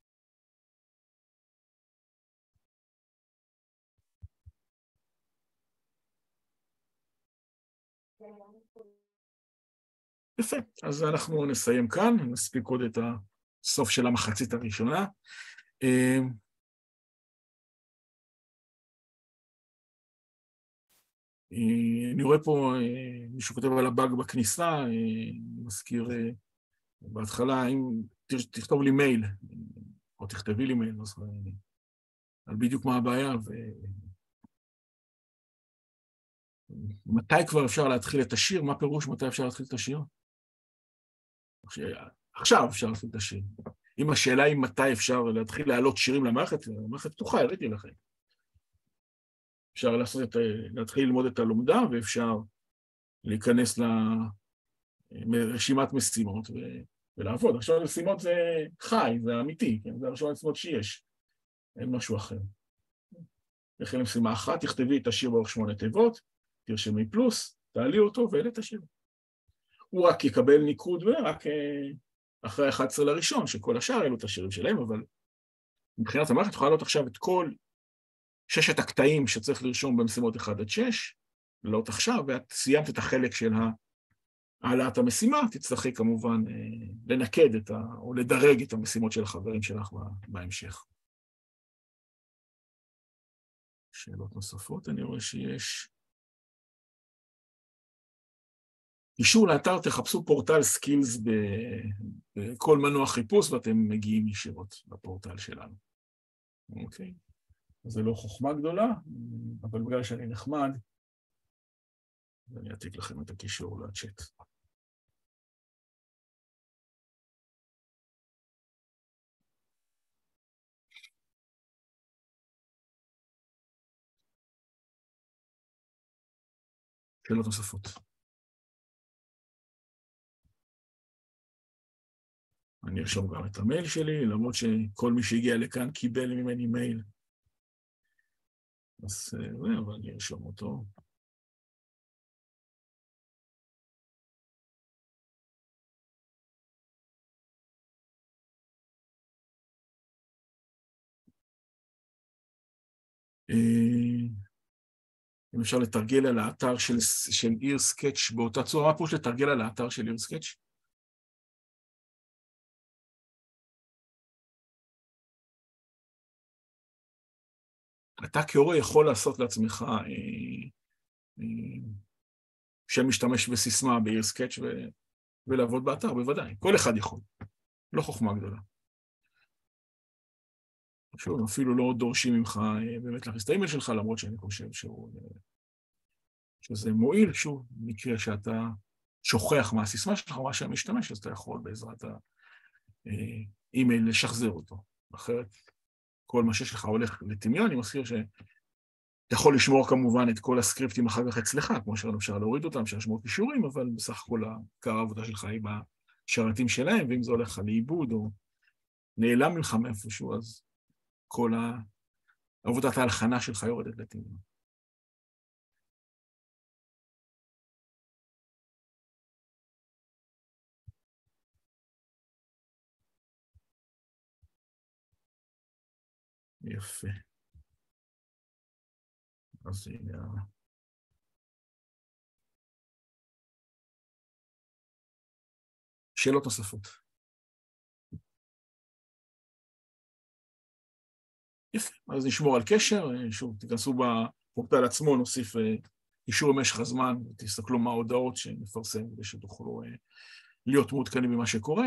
יפה, אז אנחנו נסיים כאן, נספיק עוד את הסוף של המחצית הראשונה. אמ, אה, אני רואה פה, אה, מישהו כותב על הבאג בכניסה, אה, מזכיר בהתחלה, אם תכתוב לי מייל, או תכתבי לי מייל, אז על בדיוק מה הבעיה, ומתי כבר אפשר להתחיל את השיר? מה פירוש מתי אפשר להתחיל את השיר? עכשיו אפשר להתחיל את השיר. אם השאלה היא מתי אפשר להתחיל להעלות שירים למערכת, המערכת פתוחה, הראיתי לכם. אפשר לעשות את, להתחיל ללמוד את הלומדה, ואפשר להיכנס לרשימת משימות ו... ולעבוד. עכשיו משימות זה חי, זה אמיתי, כן? זה הרשימת משימות שיש, אין משהו אחר. לכן למשימה אחת, תכתבי את השיר באורך שמונה תיבות, תרשמי פלוס, תעלי אותו ואלה את השיר. הוא רק יקבל ניקוד ורק אה, אחרי ה-11 לראשון, שכל השאר העלו את השירים שלהם, אבל מבחינת המערכת יכולה לעלות עכשיו את כל ששת הקטעים שצריך לרשום במשימות 1 עד 6, לעלות עכשיו, ואת סיימת את החלק של העלאת המשימה, תצטרכי כמובן אה, לנקד את ה... או לדרג את המשימות של החברים שלך בהמשך. שאלות נוספות אני רואה שיש. קישור לאתר, תחפשו פורטל סקילס בכל מנוע חיפוש ואתם מגיעים ישירות לפורטל שלנו. אוקיי? זה לא חוכמה גדולה, אבל בגלל שאני נחמד, אני אעתיק לכם את הקישור לצ'אט. שאלות נוספות. אני ארשום גם את המייל שלי, למרות שכל מי שהגיע לכאן קיבל ממני מייל. אז אה, אבל אני ארשום אותו. אה, אם אפשר לתרגל על האתר של, של EarSketch באותה צורה, מה פירוש לתרגל על האתר של EarSketch? אתה כהורה יכול לעשות לעצמך אה, אה, שם משתמש בסיסמה ב EarSketch ו, ולעבוד באתר, בוודאי. כל אחד יכול. לא חוכמה גדולה. שוב, אפילו לא דורשים ממך אה, באמת להכניס את האימייל שלך, למרות שאני חושב שהוא, אה, שזה מועיל, שוב, במקרה שאתה שוכח מה הסיסמה שלך או מה שאני משתמש, אז אתה יכול בעזרת האימייל לשחזר אותו. אחרת כל מה שיש לך הולך לטמיון, אני מזכיר שאתה יכול לשמור כמובן את כל הסקריפטים אחר כך אצלך, כמו שראינו, אפשר להוריד אותם, אפשר לשמור קישורים, אבל בסך הכל עיקר העבודה שלך היא בשרתים שלהם, ואם זה הולך לך לאיבוד או נעלם ממך מאיפשהו, אז כל עבודת ההלחנה שלך יורדת לטמיון. יפה. אז הנה... שאלות נוספות. יפה, אז נשמור על קשר, שוב, תיכנסו בפורטל עצמו, נוסיף אה, אישור במשך הזמן, תסתכלו מה ההודעות שנפרסם כדי שתוכלו אה, להיות מעודכנים במה שקורה,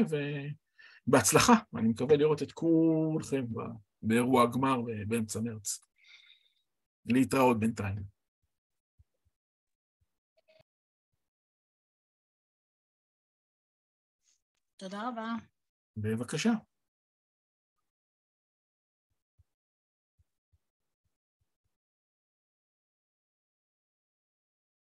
ובהצלחה, אני מקווה לראות את כולכם באירוע הגמר אה, באמצע מרץ. להתראות בינתיים. תודה רבה. בבקשה.